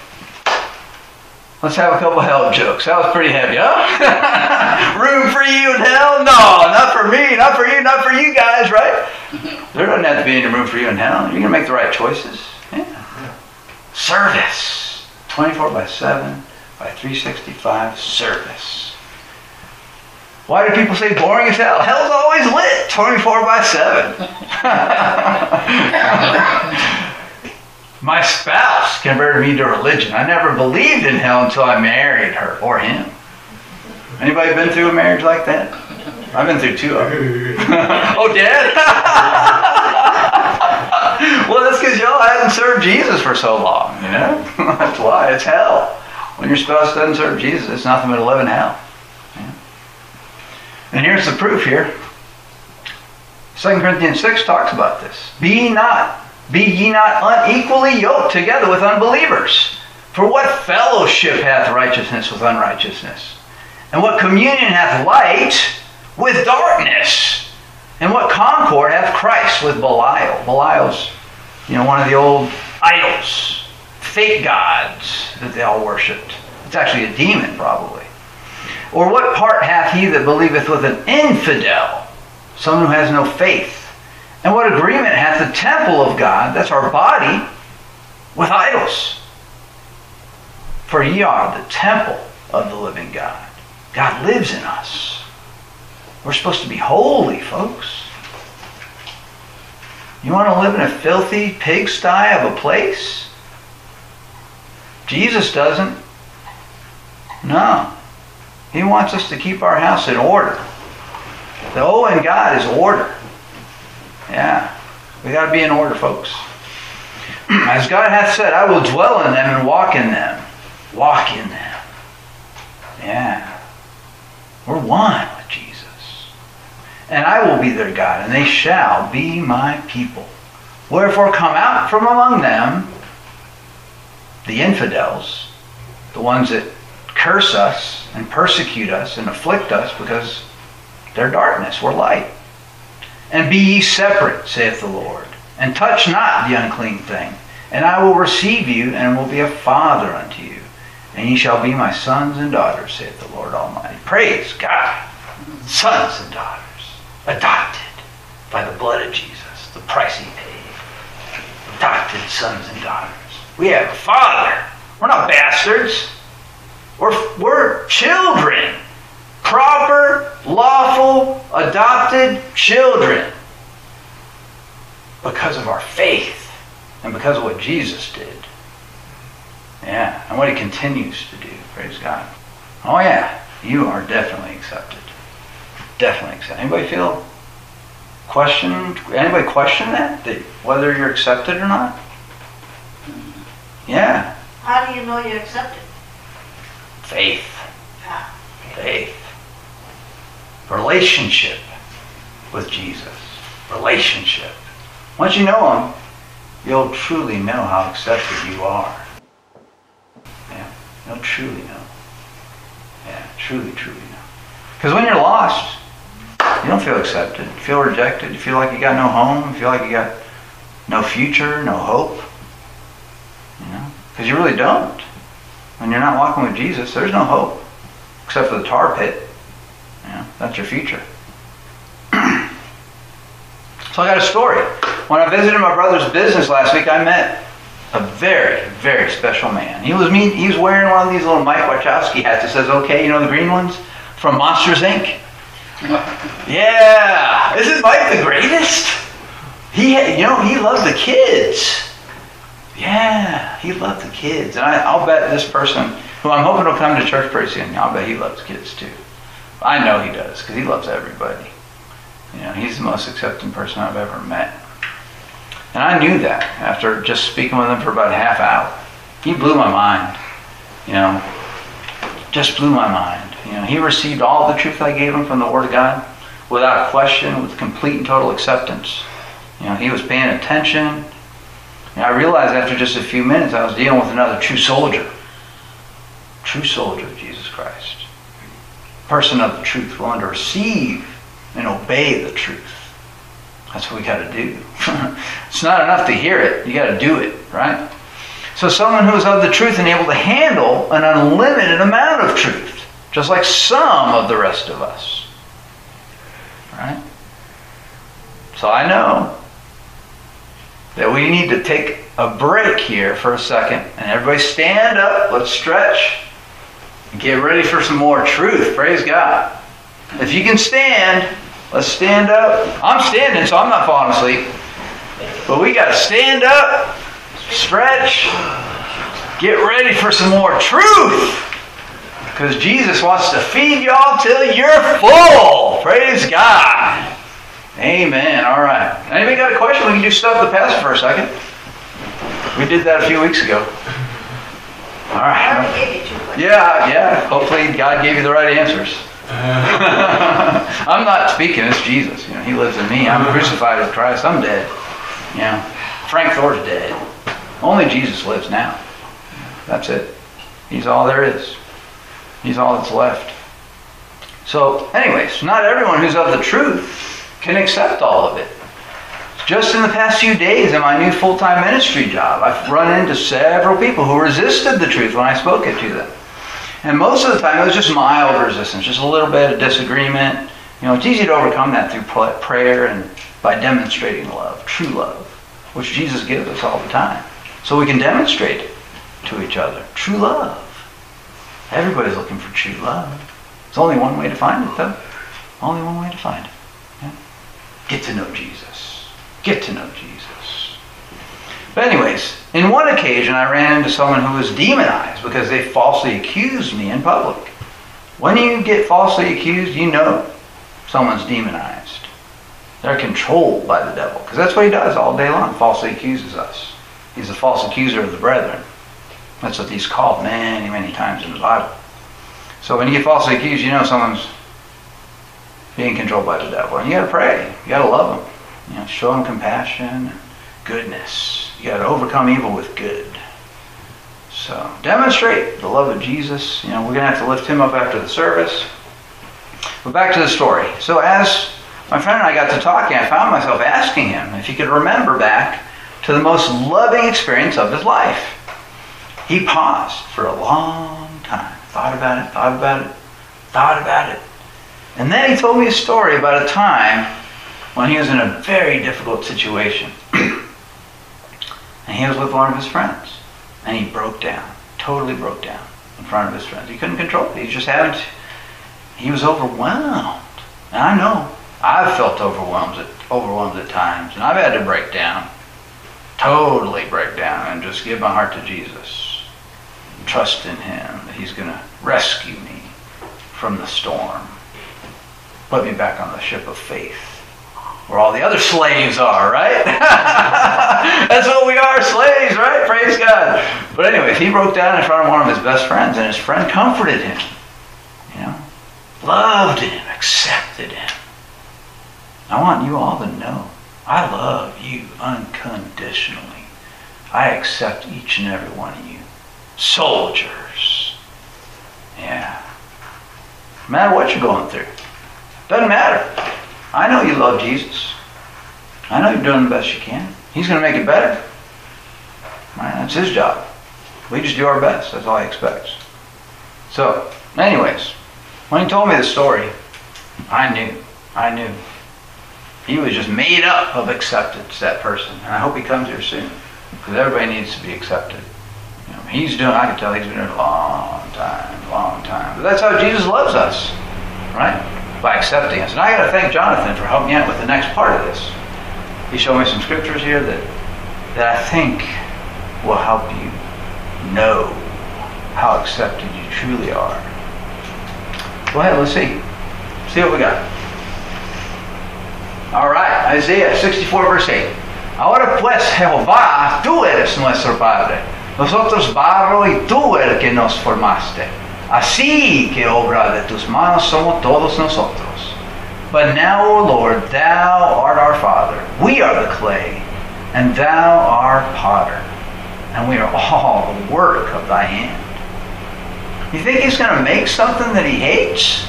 let's have a couple hell jokes. That was pretty heavy, huh? *laughs* Room for you in hell? No, not for me, not for you, not for you guys, right? There doesn't have to be any room for you in hell. You're going to make the right choices. Yeah. Service. 24 by 7 by 365 service. Why do people say boring as hell? Hell's always lit 24 by 7. My spouse converted me to religion. I never believed in hell until I married her or him. Anybody been through a marriage like that? I've been through two of them. *laughs* oh, Dad? *laughs* well, that's because y'all hadn't served Jesus for so long, you know? *laughs* that's why. It's hell. When your spouse doesn't serve Jesus, it's nothing but to live in hell. And here's the proof here. 2 Corinthians 6 talks about this. Be not be ye not unequally yoked together with unbelievers. For what fellowship hath righteousness with unrighteousness? And what communion hath light with darkness? And what concord hath Christ with Belial? Belial's, you know, one of the old idols, fake gods that they all worshipped. It's actually a demon, probably. Or what part hath he that believeth with an infidel, someone who has no faith? And what agreement hath the temple of God, that's our body, with idols? For ye are the temple of the living God. God lives in us. We're supposed to be holy, folks. You want to live in a filthy pigsty of a place? Jesus doesn't. No. He wants us to keep our house in order. The O in God is order. Yeah. We got to be in order, folks. *clears throat* As God hath said, I will dwell in them and walk in them. Walk in them. Yeah. We're one with Jesus. And I will be their God, and they shall be my people. Wherefore come out from among them, the infidels, the ones that curse us and persecute us and afflict us because they're darkness, we're light. And be ye separate, saith the Lord, and touch not the unclean thing. And I will receive you, and will be a father unto you. And ye shall be my sons and daughters, saith the Lord Almighty. Praise God. Sons and daughters. Adopted by the blood of Jesus, the price he paid. Adopted sons and daughters. We have a father. We're not bastards. We're, we're children. Proper, lawful, adopted children. Because of our faith and because of what Jesus did. Yeah, and what he continues to do. Praise God. Oh yeah, you are definitely accepted. Definitely accepted. Anybody feel question? Anybody question that? that whether you're accepted or not? Yeah, How do you know you're accepted? Faith. Faith. Relationship with Jesus. Relationship. Once you know him, you'll truly know how accepted you are. Yeah, you'll truly know. Yeah, truly, truly know. Because when you're lost, you don't feel accepted. You feel rejected. You feel like you got no home. You feel like you got no future, no hope. You know? Because you really don't. When you're not walking with Jesus, there's no hope except for the tar pit. Yeah, that's your future. *clears throat* so I got a story. When I visited my brother's business last week, I met a very, very special man. He was me. He was wearing one of these little Mike Wazowski hats that says "Okay," you know the green ones from Monsters Inc. Yeah, isn't Mike the greatest? He, you know, he loved the kids. Yeah, he loved the kids, and I, I'll bet this person, who I'm hoping will come to church pretty soon, I'll bet he loves kids too. I know he does because he loves everybody. You know, he's the most accepting person I've ever met. And I knew that after just speaking with him for about a half hour. He blew my mind. You know, just blew my mind. You know, he received all the truth I gave him from the Word of God without question, with complete and total acceptance. You know, he was paying attention. And I realized after just a few minutes I was dealing with another true soldier. True soldier of Jesus Christ. Person of the truth, willing to receive and obey the truth. That's what we got to do. *laughs* it's not enough to hear it, you got to do it, right? So, someone who is of the truth and able to handle an unlimited amount of truth, just like some of the rest of us, right? So, I know that we need to take a break here for a second and everybody stand up, let's stretch, and get ready for some more truth. Praise God. If you can stand, let's stand up. I'm standing, so I'm not falling asleep. But we got to stand up, stretch, get ready for some more truth. Because Jesus wants to feed y'all till you're full. Praise God. Amen. All right. Anybody got a question? We can do stuff the pastor for a second. We did that a few weeks ago. All right. I gave you two questions. Yeah, yeah. Hopefully God gave you the right answers. Uh. *laughs* I'm not speaking, it's Jesus. You know, He lives in me. I'm uh-huh. crucified with Christ. I'm dead. You know, Frank Thor's dead. Only Jesus lives now. That's it. He's all there is. He's all that's left. So, anyways, not everyone who's of the truth can accept all of it. Just in the past few days in my new full time ministry job, I've run into several people who resisted the truth when I spoke it to them. And most of the time, it was just mild resistance, just a little bit of disagreement. You know, it's easy to overcome that through prayer and by demonstrating love, true love, which Jesus gives us all the time. So we can demonstrate it to each other. True love. Everybody's looking for true love. There's only one way to find it, though. Only one way to find it. Get to know Jesus. Get to know Jesus. But anyways, in one occasion I ran into someone who was demonized because they falsely accused me in public. When you get falsely accused, you know someone's demonized. They're controlled by the devil because that's what he does all day long. Falsely accuses us. He's a false accuser of the brethren. That's what he's called many, many times in the Bible. So when you get falsely accused, you know someone's being controlled by the devil. And you got to pray. You got to love them. You know, show them compassion and goodness. You got to overcome evil with good. So demonstrate the love of Jesus. You know, we're going to have to lift him up after the service. But back to the story. So as my friend and I got to talking, I found myself asking him if he could remember back to the most loving experience of his life. He paused for a long time. Thought about it, thought about it, thought about it. And then he told me a story about a time when he was in a very difficult situation. and he was with one of his friends. And he broke down, totally broke down in front of his friends. He couldn't control it. He just hadn't, he was overwhelmed. And I know, I've felt overwhelmed at, overwhelmed at times. And I've had to break down, totally break down, and just give my heart to Jesus. Trust in him that he's going to rescue me from the storm. Put me back on the ship of faith where all the other slaves are, right? *laughs* That's what we are, slaves, right? Praise God. But anyways, he broke down in front of one of his best friends, and his friend comforted him. You know, loved him, accepted him. I want you all to know I love you unconditionally. I accept each and every one of you. Soldiers. Yeah. No matter what you're going through. Doesn't matter. I know you love Jesus. I know you're doing the best you can. He's going to make it better. Right? That's his job. We just do our best. That's all he expects. So, anyways, when he told me the story, I knew. I knew. He was just made up of acceptance, that person. And I hope he comes here soon. Because everybody needs to be accepted. You know, he's doing, I can tell he's been it a long time, long time. But that's how Jesus loves us. Right? By accepting us. And I got to thank Jonathan for helping me out with the next part of this. He showed me some scriptures here that, that I think will help you know how accepted you truly are. Go ahead, let's see. See what we got. All right, Isaiah 64, verse 8. Ahora pues, Jehová, tú eres nuestro Padre. Nosotros barro y tú el que nos formaste. Así que obra de tus manos somos todos nosotros. But now, O Lord, thou art our Father. We are the clay, and thou art potter. And we are all the work of thy hand. You think he's going to make something that he hates?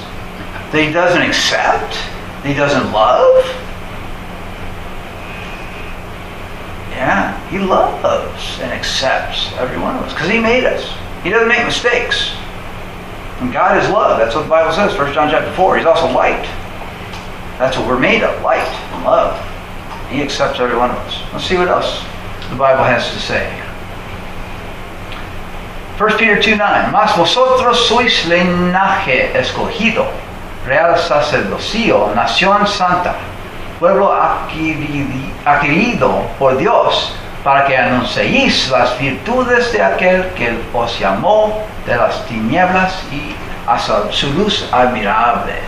That he doesn't accept? That he doesn't love? Yeah, he loves and accepts every one of us because he made us. He doesn't make mistakes. And God is love. That's what the Bible says, 1 John chapter 4. He's also light. That's what we're made of, light and love. He accepts every one of us. Let's see what else the Bible has to say. 1 Peter 2 9. Mas vosotros sois linaje escogido, real sacerdocio, nación santa, pueblo adquirido por Dios, para que anunciéis las virtudes de aquel que os llamó de las tinieblas y a su luz admirable.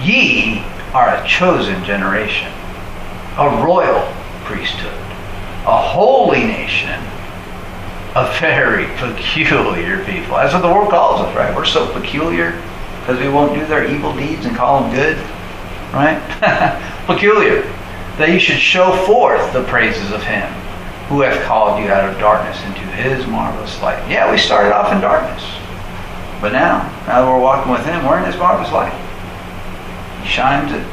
Ye are a chosen generation, a royal priesthood, a holy nation, a very *laughs* peculiar people. That's what the world calls us, right? We're so peculiar because we won't do their evil deeds and call them good, right? *laughs* peculiar. That you should show forth the praises of Him who hath called you out of darkness into His marvelous light. Yeah, we started off in darkness. But now, now that we're walking with Him, we're in His marvelous light. He shines it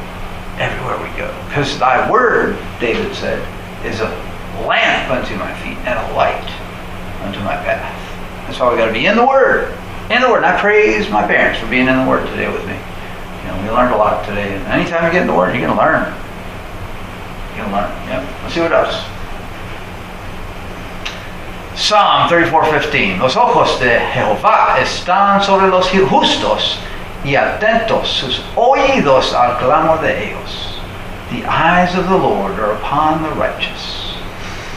everywhere we go. Because thy word, David said, is a lamp unto my feet and a light unto my path. That's why we got to be in the Word. In the Word. And I praise my parents for being in the Word today with me. You know, we learned a lot today. And anytime you get in the Word, you're going to learn. You're going to learn. Yep. Let's see what else. Psalm 34:15. Los ojos de Jehová están sobre los justos y atentos sus oídos al clamor de ellos. The eyes of the Lord are upon the righteous,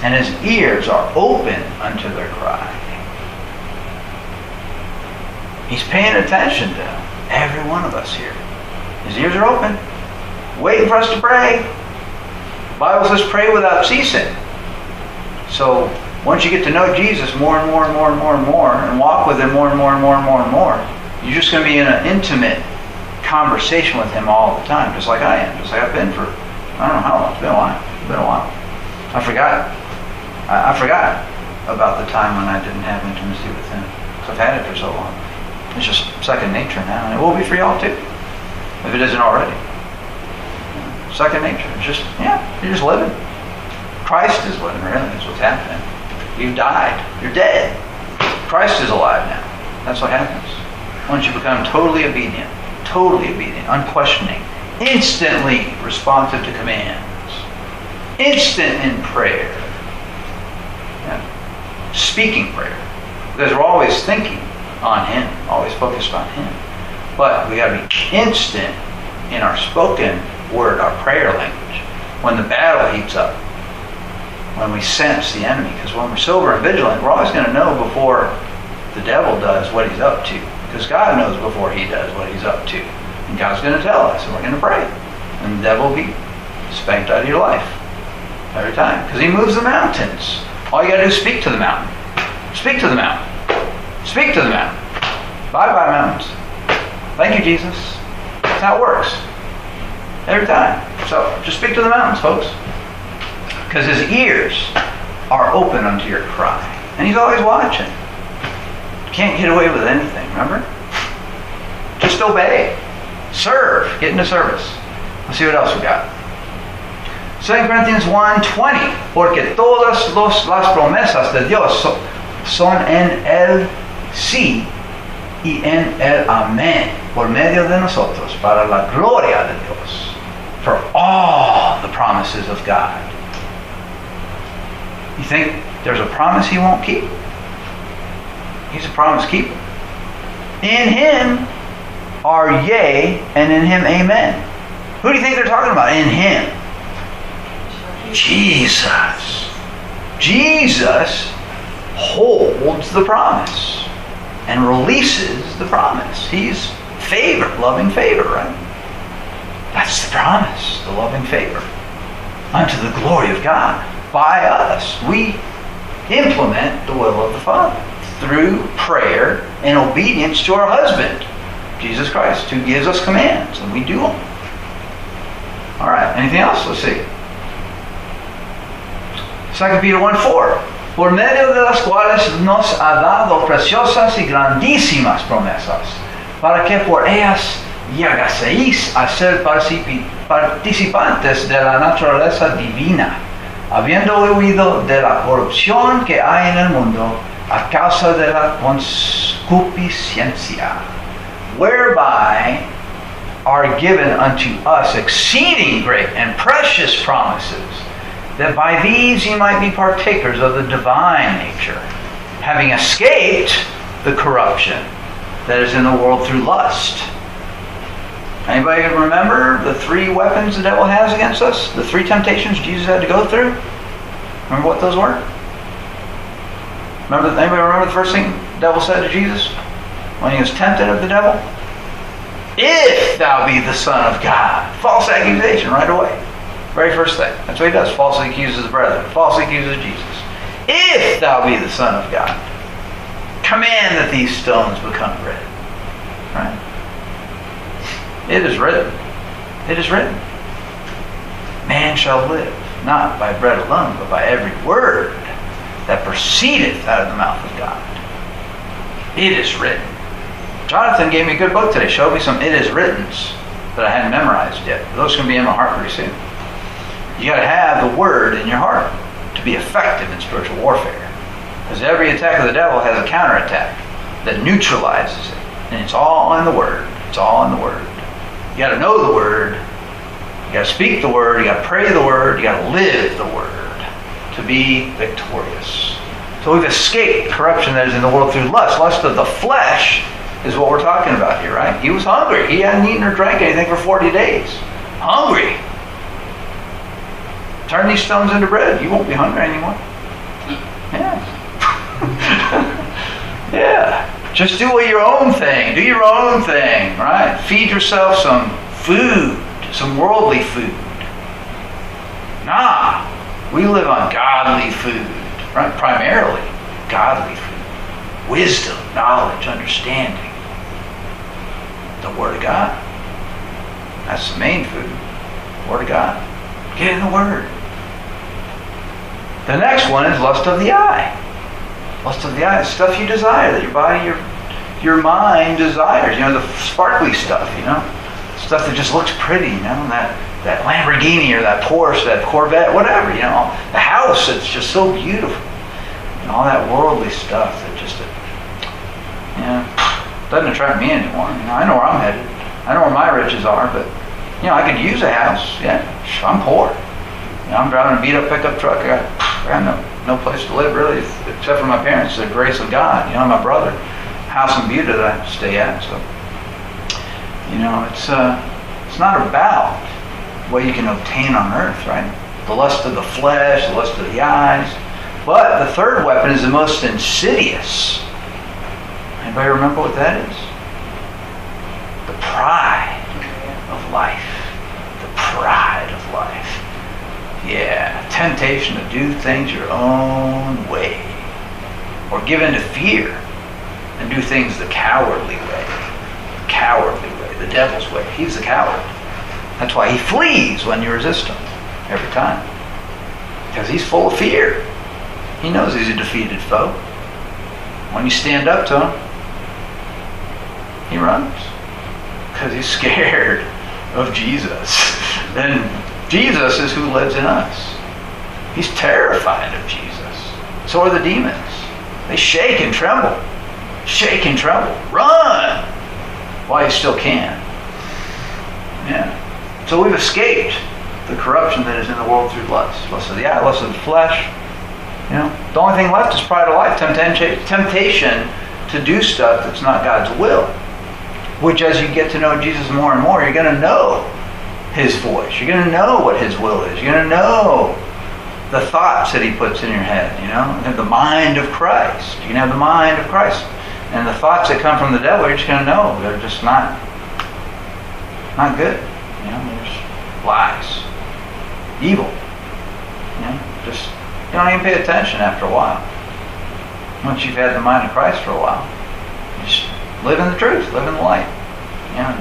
and his ears are open unto their cry. He's paying attention to every one of us here. His ears are open, waiting for us to pray. The Bible says pray without ceasing. So once you get to know Jesus more and more and more and more and more, and walk with him more and more and more and more and more, you're just going to be in an intimate conversation with him all the time, just like I am, just like I've been for I don't know how long. It's been a while. It's been a while. I forgot. I, I forgot about the time when I didn't have intimacy with him. Because I've had it for so long. It's just second nature now, and it will be for y'all too, if it isn't already. Second nature. It's just yeah, you're just living. Christ is living, really. That's what's happening. You've died. You're dead. Christ is alive now. That's what happens. Once you become totally obedient, totally obedient, unquestioning, instantly responsive to commands, instant in prayer, yeah. speaking prayer. Because we're always thinking on Him, always focused on Him. But we got to be instant in our spoken word, our prayer language, when the battle heats up, when we sense the enemy. Because when we're sober and vigilant, we're always going to know before the devil does what he's up to. Because God knows before he does what he's up to. And God's going to tell us, and we're going to pray. And the devil will be spanked out of your life every time. Because he moves the mountains. All you got to do is speak to the mountain. Speak to the mountain. Speak to the mountain. Bye bye, mountains. Thank you, Jesus. That's how it works. Every time. So just speak to the mountains, folks. Because his ears are open unto your cry. And he's always watching. Can't get away with anything, remember? Just obey. Serve. Get into service. Let's see what else we got. 2 Corinthians 1.20 Porque todas los, las promesas de Dios son, en el sí y en el amén por medio de nosotros para la gloria de Dios. For all the promises of God. You think there's a promise he won't keep? He's a promise keeper. In him are yea, and in him amen. Who do you think they're talking about? In him. Jesus. Jesus holds the promise and releases the promise. He's favor, loving favor, right? That's the promise, the loving favor. Unto the glory of God. By us. We implement the will of the Father through prayer and obedience to our husband, Jesus Christ, who gives us commands, and we do them. All right, anything else? Let's see. 2 Peter 1 4. Por medio de las cuales nos ha dado preciosas y grandísimas promesas, para que por ellas llegaseis a ser participantes de la naturaleza divina, habiendo huido de la corrupción que hay en el mundo a causa de la concupiscencia, whereby are given unto us exceeding great and precious promises, that by these ye might be partakers of the divine nature, having escaped the corruption that is in the world through lust. Anybody remember the three weapons the devil has against us? The three temptations Jesus had to go through? Remember what those were? Remember, anybody remember the first thing the devil said to Jesus when he was tempted of the devil? If thou be the Son of God. False accusation right away. Very first thing. That's what he does. Falsely accuses the brethren. Falsely accuses Jesus. If thou be the Son of God, command that these stones become bread. Right? It is written. It is written. Man shall live, not by bread alone, but by every word that proceedeth out of the mouth of God. It is written. Jonathan gave me a good book today. Showed me some it is writtens that I hadn't memorized yet. Those to be in my heart pretty soon. You got to have the word in your heart to be effective in spiritual warfare. Because every attack of the devil has a counterattack that neutralizes it. And it's all in the word. It's all in the word. You got to know the word. You got to speak the word. You got to pray the word. You got to live the word to be victorious. So we've escaped corruption that is in the world through lust. Lust of the flesh is what we're talking about here, right? He was hungry. He hadn't eaten or drank anything for 40 days. Hungry. Turn these stones into bread. You won't be hungry anymore. Yeah. yeah. Just do your own thing. Do your own thing, right? Feed yourself some food, some worldly food. Nah. We live on godly food, right? Primarily godly food. Wisdom, knowledge, understanding. The Word of God. That's the main food. Word of God. Get in the Word. The next one is lust of the eye. Lust of the stuff you desire, that your body, your your mind desires. You know, the sparkly stuff, you know. Stuff that just looks pretty, you know, that that Lamborghini or that Porsche, that Corvette, whatever, you know. The house that's just so beautiful. And all that worldly stuff that just, uh, you know, Doesn't attract me anymore. You know, I know where I'm headed. I know where my riches are, but you know, I could use a house. Yeah, I'm poor. You know, I'm driving a beat up pickup truck. I got, I got no, no place to live really, except for my parents, the grace of God. You know, my brother, house in Buda that I stay at. So, you know, it's uh, it's not about what you can obtain on earth, right? The lust of the flesh, the lust of the eyes. But the third weapon is the most insidious. Anybody remember what that is? The pride of life. The pride of life. Yeah, temptation to do things your own way. Or give in to fear and do things the cowardly way. The cowardly way, the devil's way. He's a coward. That's why he flees when you resist him every time. Because he's full of fear. He knows he's a defeated foe. When you stand up to him, he runs. Because he's *laughs* scared of Jesus. *laughs* and Jesus is who lives in us. He's terrified of Jesus. So are the demons. They shake and tremble. Shake and tremble. Run! While you still can. Yeah. So we've escaped the corruption that is in the world through lust. Lust of the eye, lust of the flesh. You know, the only thing left is pride of life, temptation, temptation to do stuff that's not God's will. Which, as you get to know Jesus more and more, you're going to know His voice. You're going to know what His will is. You're going to know the thoughts that He puts in your head. You know, the mind of Christ. You can have the mind of Christ, and the thoughts that come from the devil, you're just going to know they're just not not good. You know, there's lies, evil. You know, just you don't even pay attention after a while. Once you've had the mind of Christ for a while, you just live in the truth, live in the light. Yeah.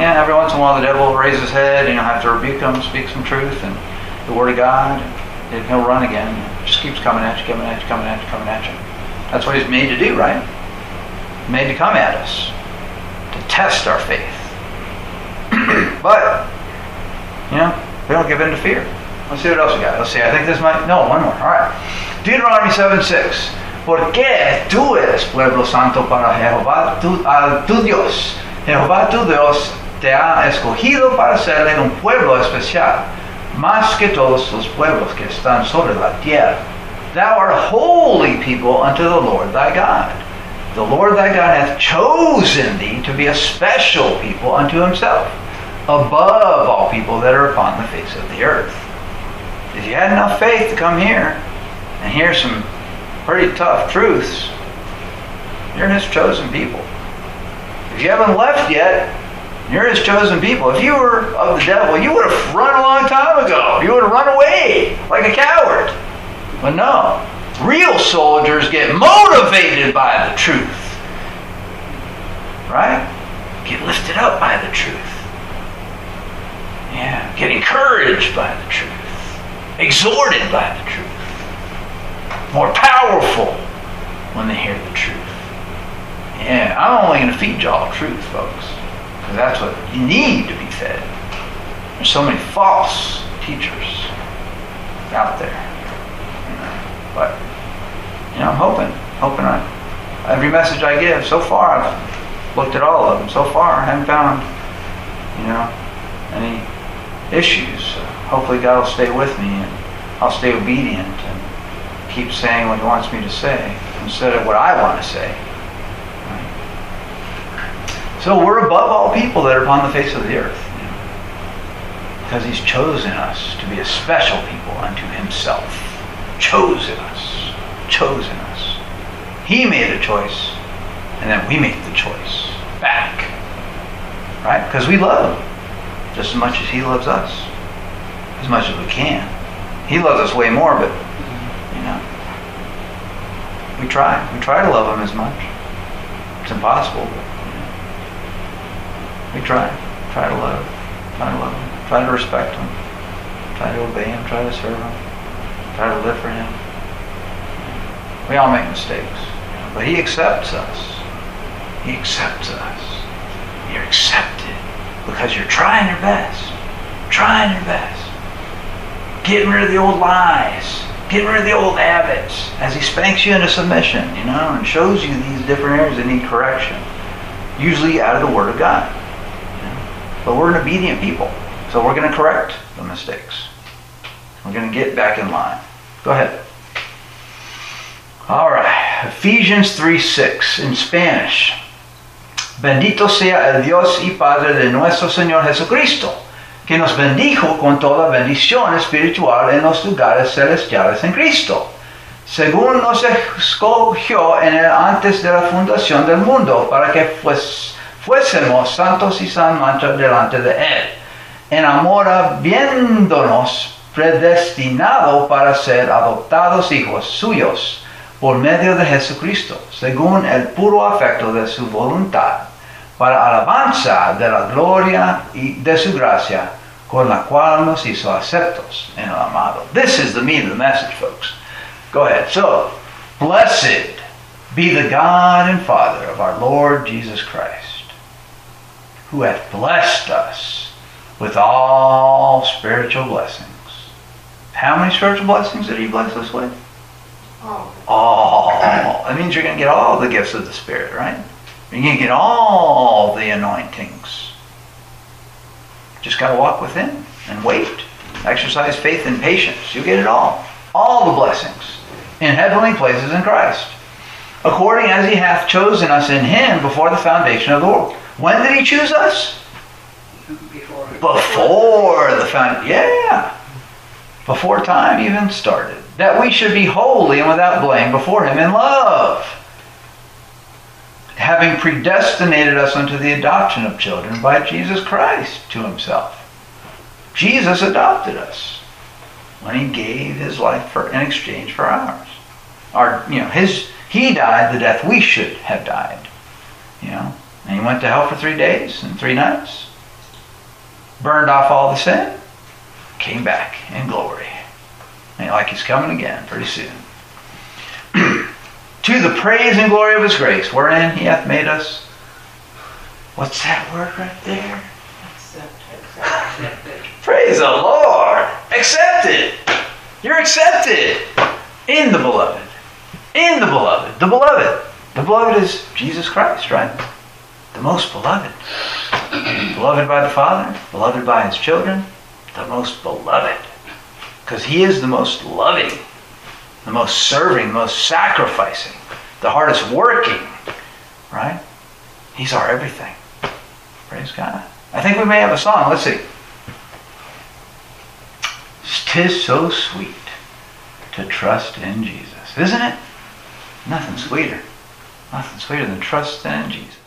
Yeah, every once in a while the devil will raise his head and you'll have to rebuke him, speak some truth and the word of God, and he'll run again. It just keeps coming at you, coming at you, coming at you, coming at you. That's what he's made to do, right? Made to come at us, to test our faith. *clears throat* but, you know, we don't give in to fear. Let's see what else we got. Let's see. I think this might. No, one more. All right. Deuteronomy 7 6. Porque tú eres pueblo santo para Jehová tu, uh, tu Dios. Jehová tu Dios te ha escogido para serle un pueblo especial, más que todos los pueblos que están sobre la tierra. Thou art a holy people unto the Lord thy God. The Lord thy God hath chosen thee to be a special people unto himself, above all people that are upon the face of the earth. If you had enough faith to come here and hear some pretty tough truths, you're his chosen people. If you haven't left yet, you're his chosen people. If you were of the devil, you would have run a long time ago. You would have run away like a coward. But no, real soldiers get motivated by the truth. Right? Get lifted up by the truth. Yeah, get encouraged by the truth exhorted by the truth, more powerful when they hear the truth. Yeah, I'm only going to feed y'all truth, folks, that's what you need to be fed. There's so many false teachers out there. But you know, I'm hoping, hoping I every message I give so far, I've looked at all of them. So far, I haven't found, you know, any issues. hopefully God will stay with me and I'll stay obedient and keep saying what he wants me to say instead of what I want to say. So we're above all people that are upon the face of the earth. Because he's chosen us to be a special people unto himself. Chosen us. Chosen us. He made a choice and then we make the choice back. Right? Because we love him just as much as he loves us, as much as we can. He loves us way more, but you know, we try. We try to love him as much. It's impossible, but we try. Try to love. Try to love him. Try to respect him. Try to obey him. Try to serve him. Try to live for him. We all make mistakes, but he accepts us. He accepts us. You're accepted because you're trying your best. Trying your best. Getting rid of the old lies. Getting rid of the old habits as he spanks you into submission, you know, and shows you these different areas that need correction. usually out of the Word of God. But we're an obedient people, so we're going to correct the mistakes. We're going to get back in line. Go ahead. All right, Ephesians 3 6 in Spanish. Bendito sea el Dios y Padre de nuestro Señor Jesucristo, que nos bendijo con toda bendición espiritual en los lugares celestiales en Cristo, según nos escogió en el antes de la fundación del mundo, para que fues- fuésemos santos y sin mancha delante de Él, en amor habiéndonos predestinado para ser adoptados hijos suyos por medio de Jesucristo, según el puro afecto de su voluntad, para alabanza de la gloria y de su gracia, con la cual nos hizo aceptos en el amado. This is the meat of the message, folks. Go ahead. So, blessed be the God and Father of our Lord Jesus Christ, who hath blessed us with all spiritual blessings. How many spiritual blessings did he bless us with? Oh, all. That means you're going to get all the gifts of the Spirit, right? You're going to get all the anointings. Just got to walk with Him and wait. Exercise faith and patience. You'll get it all. All the blessings in heavenly places in Christ. According as He hath chosen us in Him before the foundation of the world. When did He choose us? Before. Before the found, yeah, before time even started, that we should be holy and without blame before Him in love, having predestinated us unto the adoption of children by Jesus Christ to Himself. Jesus adopted us when He gave His life for in exchange for ours. Our, you know, His He died the death we should have died. You know, and He went to hell for three days and three nights burned off all the sin, came back in glory. And like he's coming again pretty soon. *clears throat* to the praise and glory of his grace, wherein he hath made us. What's that word right there? Praise the Lord! Accepted! You're accepted in the beloved. In the beloved. The beloved. The beloved is Jesus Christ, right? The most beloved beloved by the Father, beloved by his children, the most beloved. Because he is the most loving, the most serving, the most sacrificing, the hardest working, right? He's our everything. Praise God. I think we may have a song. Let's see. Tis so sweet to trust in Jesus, isn't it? Nothing sweeter. Nothing sweeter than trust in Jesus.